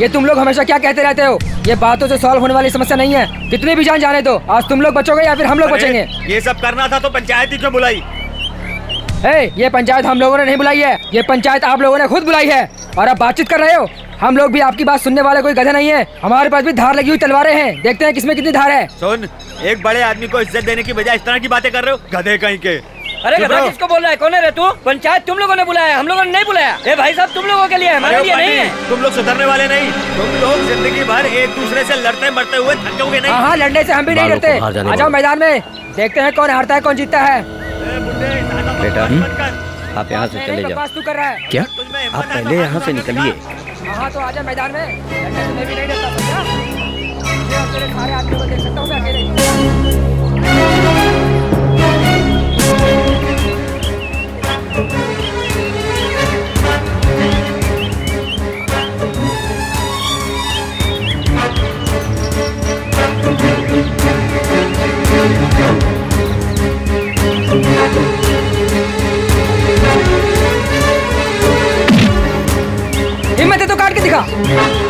ये तुम लोग हमेशा क्या कहते रहते हो? ये बातों से सॉल्व होने वाली समस्या नहीं है। कितनी भी जान जाने दो। आज तुम लोग बचोगे या फिर हम लोग बचेंगे? ये सब करना था तो पंचायत ही क्यों बुलाई? ए, ये पंचायत हम लोगों ने नहीं बुलाई है। ये पंचायत आप लोगों ने खुद बुलाई है। और अब बातचीत कर रहे हो? हम लोग भी आपकी बात सुनने वाले कोई गधे नहीं है। हमारे पास भी धार लगी हुई तलवारें हैं। देखते हैं किसमें कितनी धार है। सुन एक बड़े आदमी को इज़्ज़त देने की बजाय इस तरह की बातें कर रहे हो? गधे कहीं के? अरे गधा किसको बोल रहा है? कौन है रे तू? पंचायत तुम लोगों ने बुलाया है, हम लोगों ने नहीं बुलाया ए भाई साहब तुम लोगों के लिए है, हमारे लिए नहीं है। तुम लोग सुधरने वाले नहीं। तुम लोग ज़िंदगी भर एक दूसरे से लड़ते मरते हुए थकोगे नहीं। हाँ हाँ लड़ने से हम भी नहीं डरते। आ जाओ मैदान में। देखते हैं कौन हारता है कौन जीतता है। बेटा आप यहाँ से चले जाओ। तू क्या? आप पहले यहाँ से निकलिए। हाँ तो आजा मैदान में। मैं भी नहीं डरता सारे आदमियों को देख सकता हूँ अकेले। हिम्मत तो काट दिखा।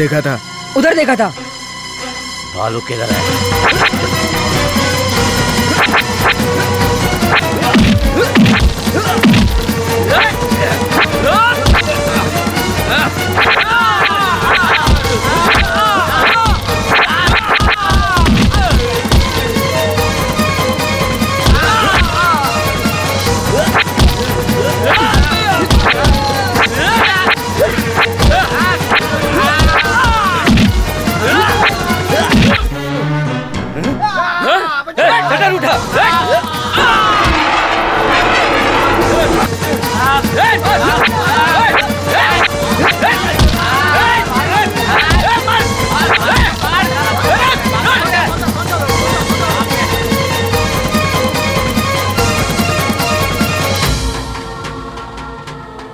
देखा था। उधर देखा था। भालू किधर है।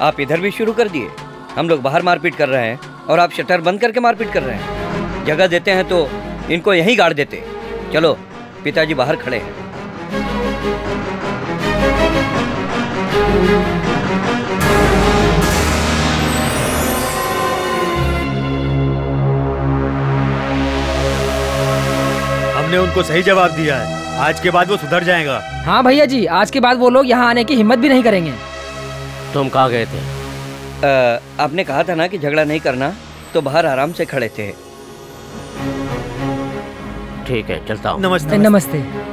आप इधर भी शुरू कर दिए। हम लोग बाहर मारपीट कर रहे हैं और आप शटर बंद करके मारपीट कर रहे हैं। जगह देते हैं तो इनको यहीं गाड़ देते। चलो पिताजी बाहर खड़े हैं। हमने उनको सही जवाब दिया है। आज के बाद वो सुधर जाएगा। हाँ भैया जी आज के बाद वो लोग यहाँ आने की हिम्मत भी नहीं करेंगे। तुम कहाँ गए थे? आ, आपने कहा था ना कि झगड़ा नहीं करना तो बाहर आराम से खड़े थे। ठीक है चलता हूँ। नमस्ते। नमस्ते। मुझे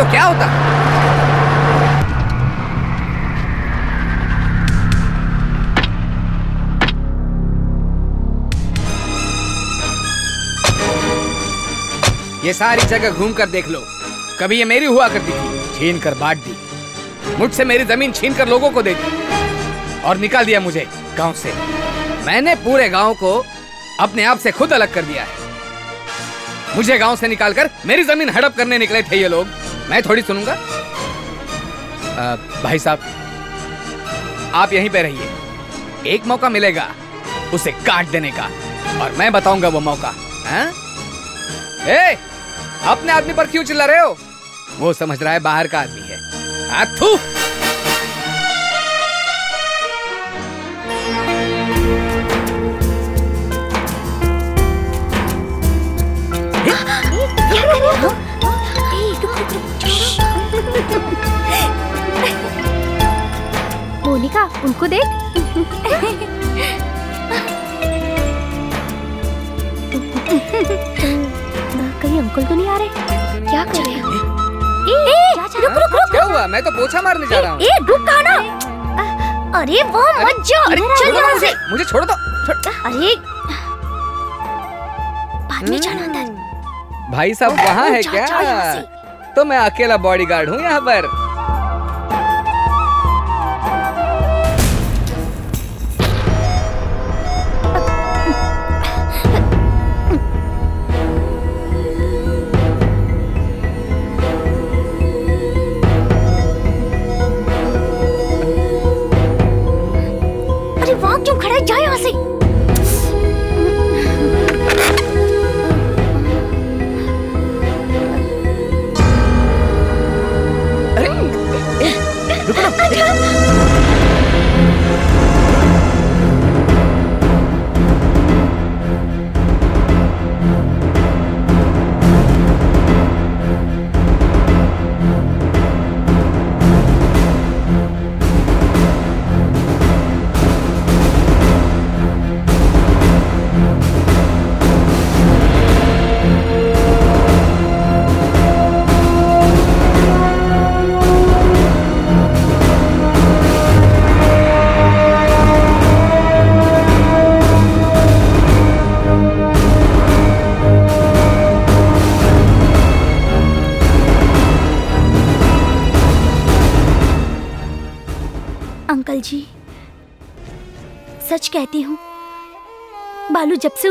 तो क्या होता? ये सारी जगह घूम कर देख लो। कभी ये मेरी हुआ करती थी छीन कर बांट दी। मुझसे मेरी ज़मीन छीन कर लोगों को दे दी। और निकाल दिया मुझे गाँव से। मैंने पूरे गाँव को अपने आप से खुद अलग कर दिया है। मुझे गाँव से निकालकर मेरी ज़मीन हड़प करने निकले थे ये लोग। मैं थोड़ी सुनूँगा। आ, भाई साहब आप यहीं पे रहिए। एक मौका मिलेगा उसे काट देने का और मैं बताऊँगा वो मौका हैं? ए, अपने आदमी पर क्यों चिल्ला रहे हो? वो समझ रहा है बाहर का आदमी है। मोनिका उनको देख। कहीं अंकल तो नहीं आ रहे? क्या कर रहे हो? रुक रुक रुक क्या हुआ? मैं तो पोछा मारने जा रहा हूँ। ए रुक कहा ना अरे वो मत जा अरे चल यहाँ से मुझे। छोड़ दो अरे बाद में जाना अंदर। भाई साहब वहाँ है क्या? तो मैं अकेला बॉडीगार्ड हूँ यहाँ पर।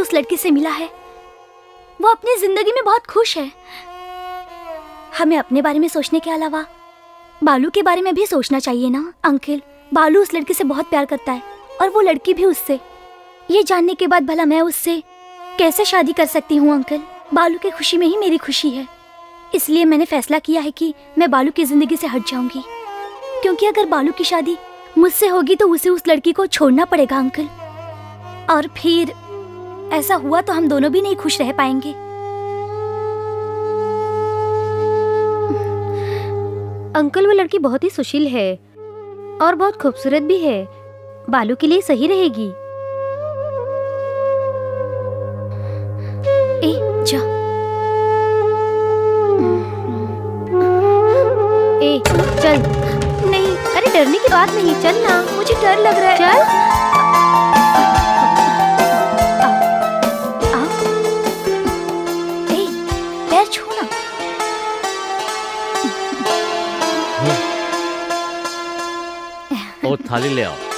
उस लड़के से मिला है। वो अपनी ज़िंदगी में बहुत खुश है। हमें अपने बारे में सोचने के अलावा, बालू के बारे में भी सोचना चाहिए ना, अंकल? बालू उस लड़के से बहुत प्यार करता है, और वो लड़की भी उससे। ये जानने के बाद भला मैं उससे कैसे शादी कर सकती हूँ, अंकल? बालू की खुशी में ही मेरी खुशी है। इसलिए मैंने फैसला किया है कि मैं बालू की ज़िंदगी से हट जाऊँगी। क्योंकि अगर बालू की शादी मुझसे होगी तो उसे उस लड़की को छोड़ना पड़ेगा, अंकल। और फिर ऐसा हुआ तो हम दोनों भी नहीं खुश रह पाएँगे। अंकल, वो लड़की बहुत ही सुशील है और बहुत खूबसूरत भी है। बालू के लिए सही रहेगी। ए, जा। ए, चल। नहीं, अरे डरने की बात नहीं, चल ना। मुझे डर लग रहा है। चल। वो थाली ले आओ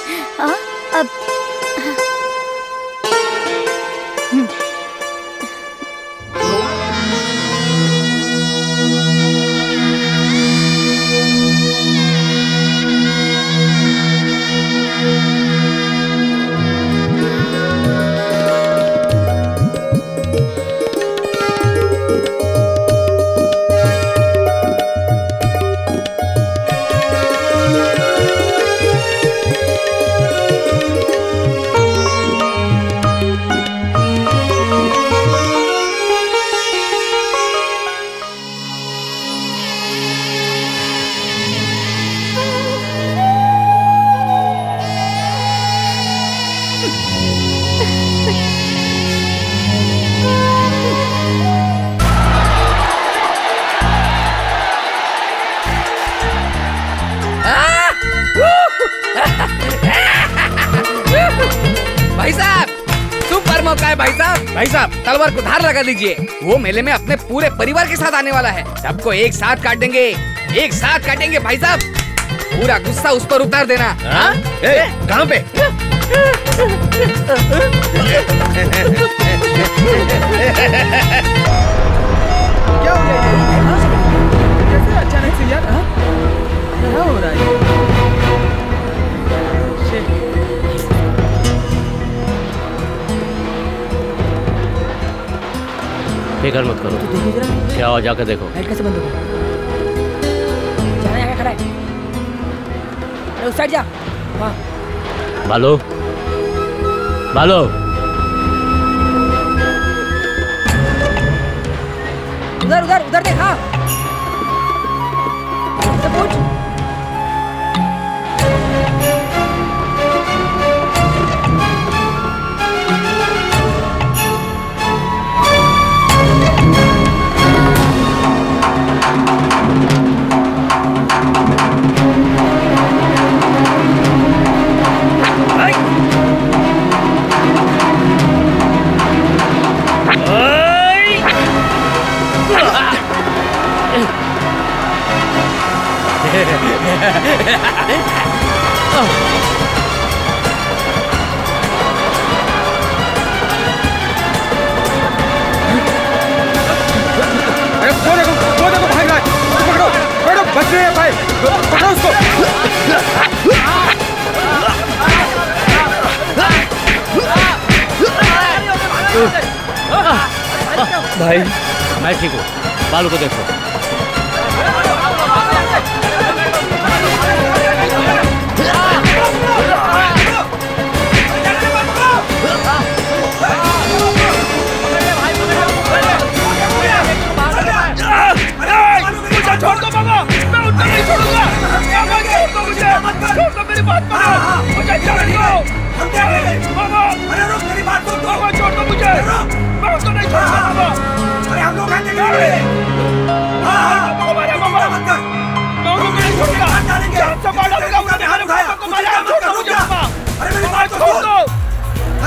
है भाई साहब। भाई साहब तलवार को धार लगा दीजिए। वो मेले में अपने पूरे परिवार के साथ आने वाला है। सबको एक साथ काटेंगे। एक साथ काटेंगे भाई साहब। पूरा गुस्सा उस पर उतार देना। हाँ? कहाँ पे? क्या हो गया? ये? हाँ? कैसे अचानक से यार हाँ? क्या हो रहा है? फ़िक्र मत करो। क्या हुआ? जाकर देखो। कैसे बंद खड़ा है। उस साइड जा। बालो। बालो। उधर उधर उधर देख हाँ। पूछ। भाई मैं ठीक हूँ। बालू को देखो। अरे रुक मेरी बात सुन मामा छोड़ दो मुझे मैं उनको नहीं छोड़ूँगा मामा अरे हम लोग आते मामा मारे मामा मैं उनको नहीं छोड़ूँगा जान से मार डालूँगा उन्होंने हमारे पापा को मारा छोड़ मुझे अरे मेरी बात छोड़ दो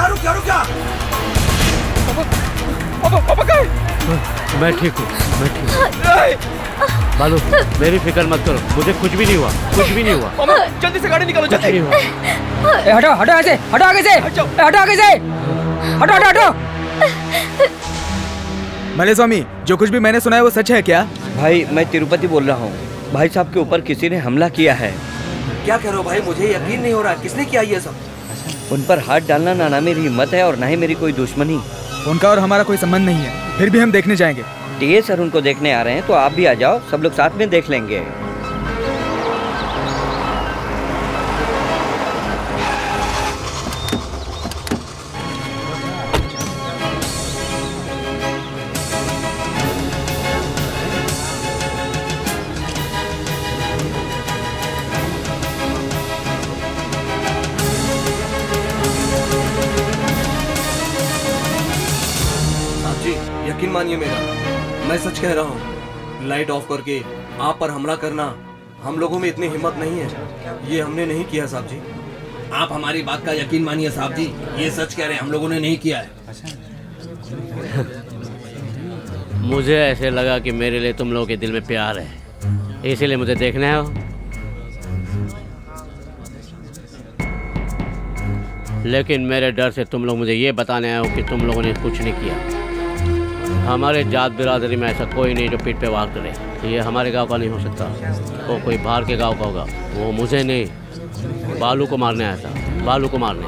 रुक जा रुक जा पापा पापा कहीं मैं ठीक हूँ मैं ठीक हूँ। बालू मेरी फ़िक्र मत करो मुझे कुछ भी नहीं हुआ कुछ भी नहीं हुआ। जल्दी से गाड़ी निकालो जल्दी। नहीं हुआ। हटो हटो ऐसे हटो आगे से। ए, हटो आगे से। हटो हटो हटो। मले स्वामी जो कुछ भी मैंने सुना है वो सच है क्या? भाई मैं तिरुपति बोल रहा हूँ। भाई साहब के ऊपर किसी ने हमला किया है। क्या कह रहे हो भाई? मुझे यकीन नहीं हो रहा। किसने किया ये सब? उन पर हाथ डालना ना ना मेरी हिम्मत है और ना ही मेरी कोई दुश्मनी। उनका और हमारा कोई संबंध नहीं है। फिर भी हम देखने जाएँगे। टीए सर उनको देखने आ रहे हैं तो आप भी आ जाओ। सब लोग साथ में देख लेंगे। कह रहा हूँ। लाइट ऑफ़ करके आप पर हमला करना हम लोगों में इतनी हिम्मत नहीं है। ये हमने नहीं किया साहब जी। आप हमारी बात का यकीन मानिए साहब जी। ये सच कह रहे हैं, हम लोगों ने नहीं किया है। मुझे ऐसे लगा कि मेरे लिए तुम लोगों के दिल में प्यार है। इसीलिए मुझे देखने हो। लेकिन मेरे डर से तुम लोग मुझे ये बताने आए हो कि तुम लोगों ने कुछ नहीं किया। हमारे जात बिरादरी में ऐसा कोई नहीं जो पीठ पे वार करे। ये हमारे गाँव का नहीं हो सकता। वो कोई बाहर के गाँव का होगा। वो मुझे नहीं। बालू को मारने आया था। बालू को मारने।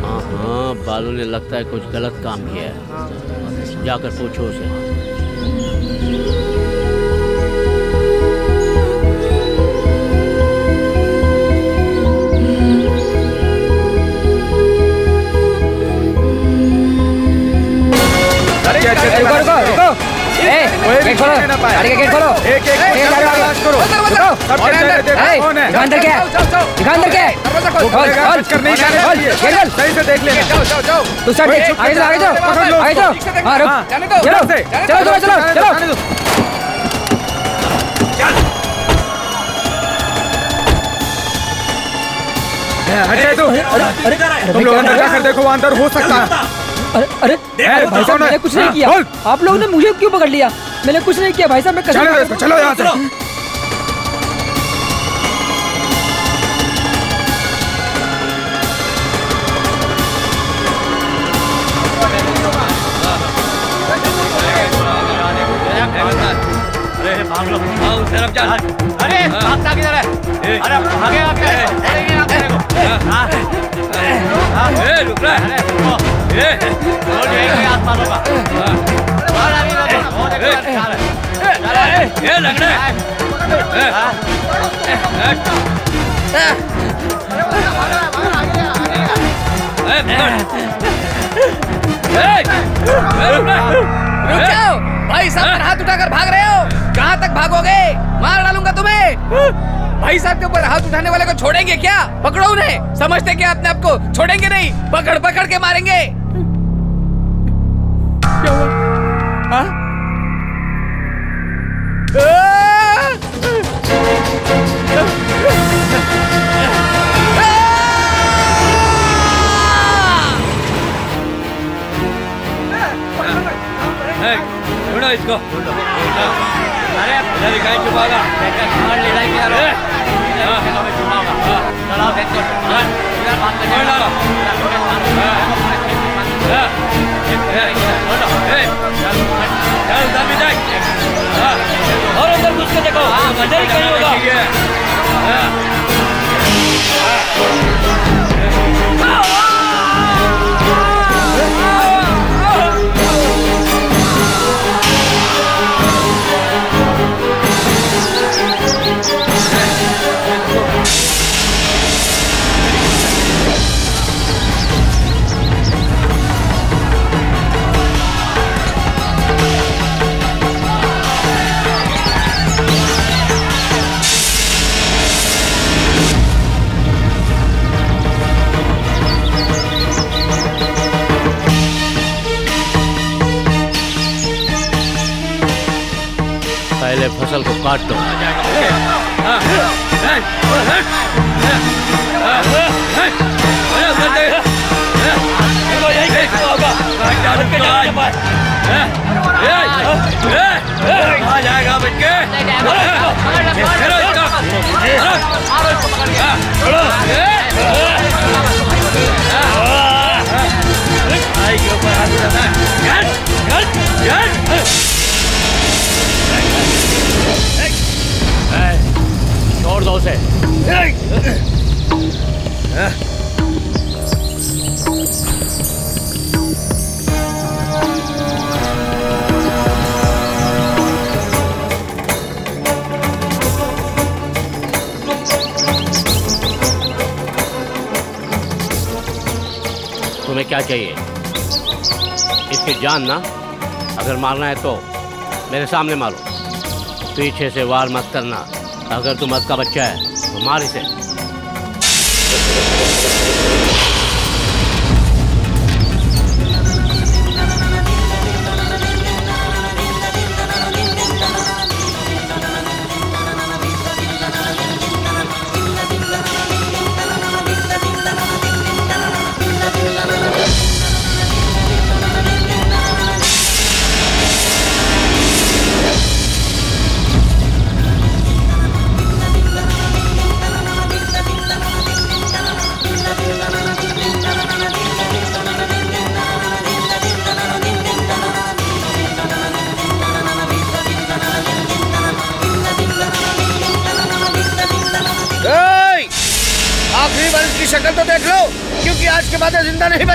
हाँ हाँ बालू ने लगता है कुछ गलत काम किया है। जाकर पूछो उसे। अरे रुको रुको रुको। ए गेट खोलो। गाड़ी का गेट खोलो। एक एक करो। रुको सब कौन है? दिखा अंदर क्या दिखा अंदर क्या खोल। खोल करने ही जाने खोल। गेट खोल। सही से देख लेना। जाओ जाओ जाओ। तू सर देख आगे चलो आगे जाओ, लो आगे। चलो हाँ रुक। जाने दो, चलो चलो चलो चलो हट जाए तू। तुम लोग अंदर जाकर देखो अंदर हो सकता है। अरे अरे अरे भाई साहब मैंने कुछ नहीं किया। आप लोगों ने मुझे क्यों पकड़ लिया? मैंने कुछ नहीं किया भाई साहब मैं कसम चलो यहाँ से। अरे भाग। लो हाँ भागता किधर है। अरे भागे आप हाँ। हाँ रुक रहा है। भाई साहब हाथ उठाकर भाग रहे हो कहाँ तक भागोगे मार डालूँगा तुम्हें भाई साहब के ऊपर हाथ उठाने वाले को छोड़ेंगे क्या? पकड़ो उन्हें। समझते क्या अपने आप को? छोड़ेंगे नहीं। पकड़ पकड़ के मारेंगे। क्या हुआ हाँ? छोड़ो इसको। अरे इधर कहीं छुपागा ले। जाएँगे यार। छुपाऊँगा चलाओ देखो अंदर हाँ मज़ा ही। कहीं होगा पहले फ़सल को काट दो आ जाएगा आई छोड़ तुम्हें क्या चाहिए? इसकी जान ना? अगर मारना है तो मेरे सामने मारो। पीछे से वार मत करना। अगर तुम मत का बच्चा है तो मार इसे। आज के बाद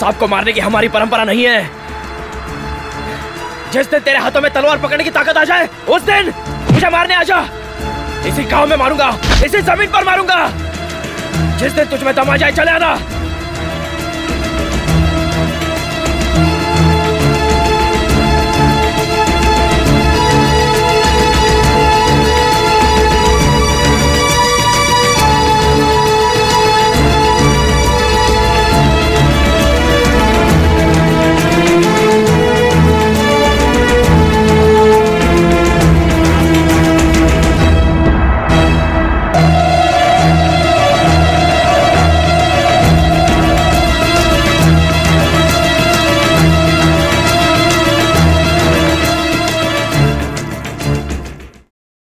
सांप को मारने की हमारी परंपरा नहीं है। जिस दिन तेरे हाथों में तलवार पकड़ने की ताकत आ जाए, उस दिन मुझे मारने आ जा। इसी गाँव में मारूँगा, इसी ज़मीन पर मारूँगा। जिस दिन तुझमें दम आ जाए, चले आना।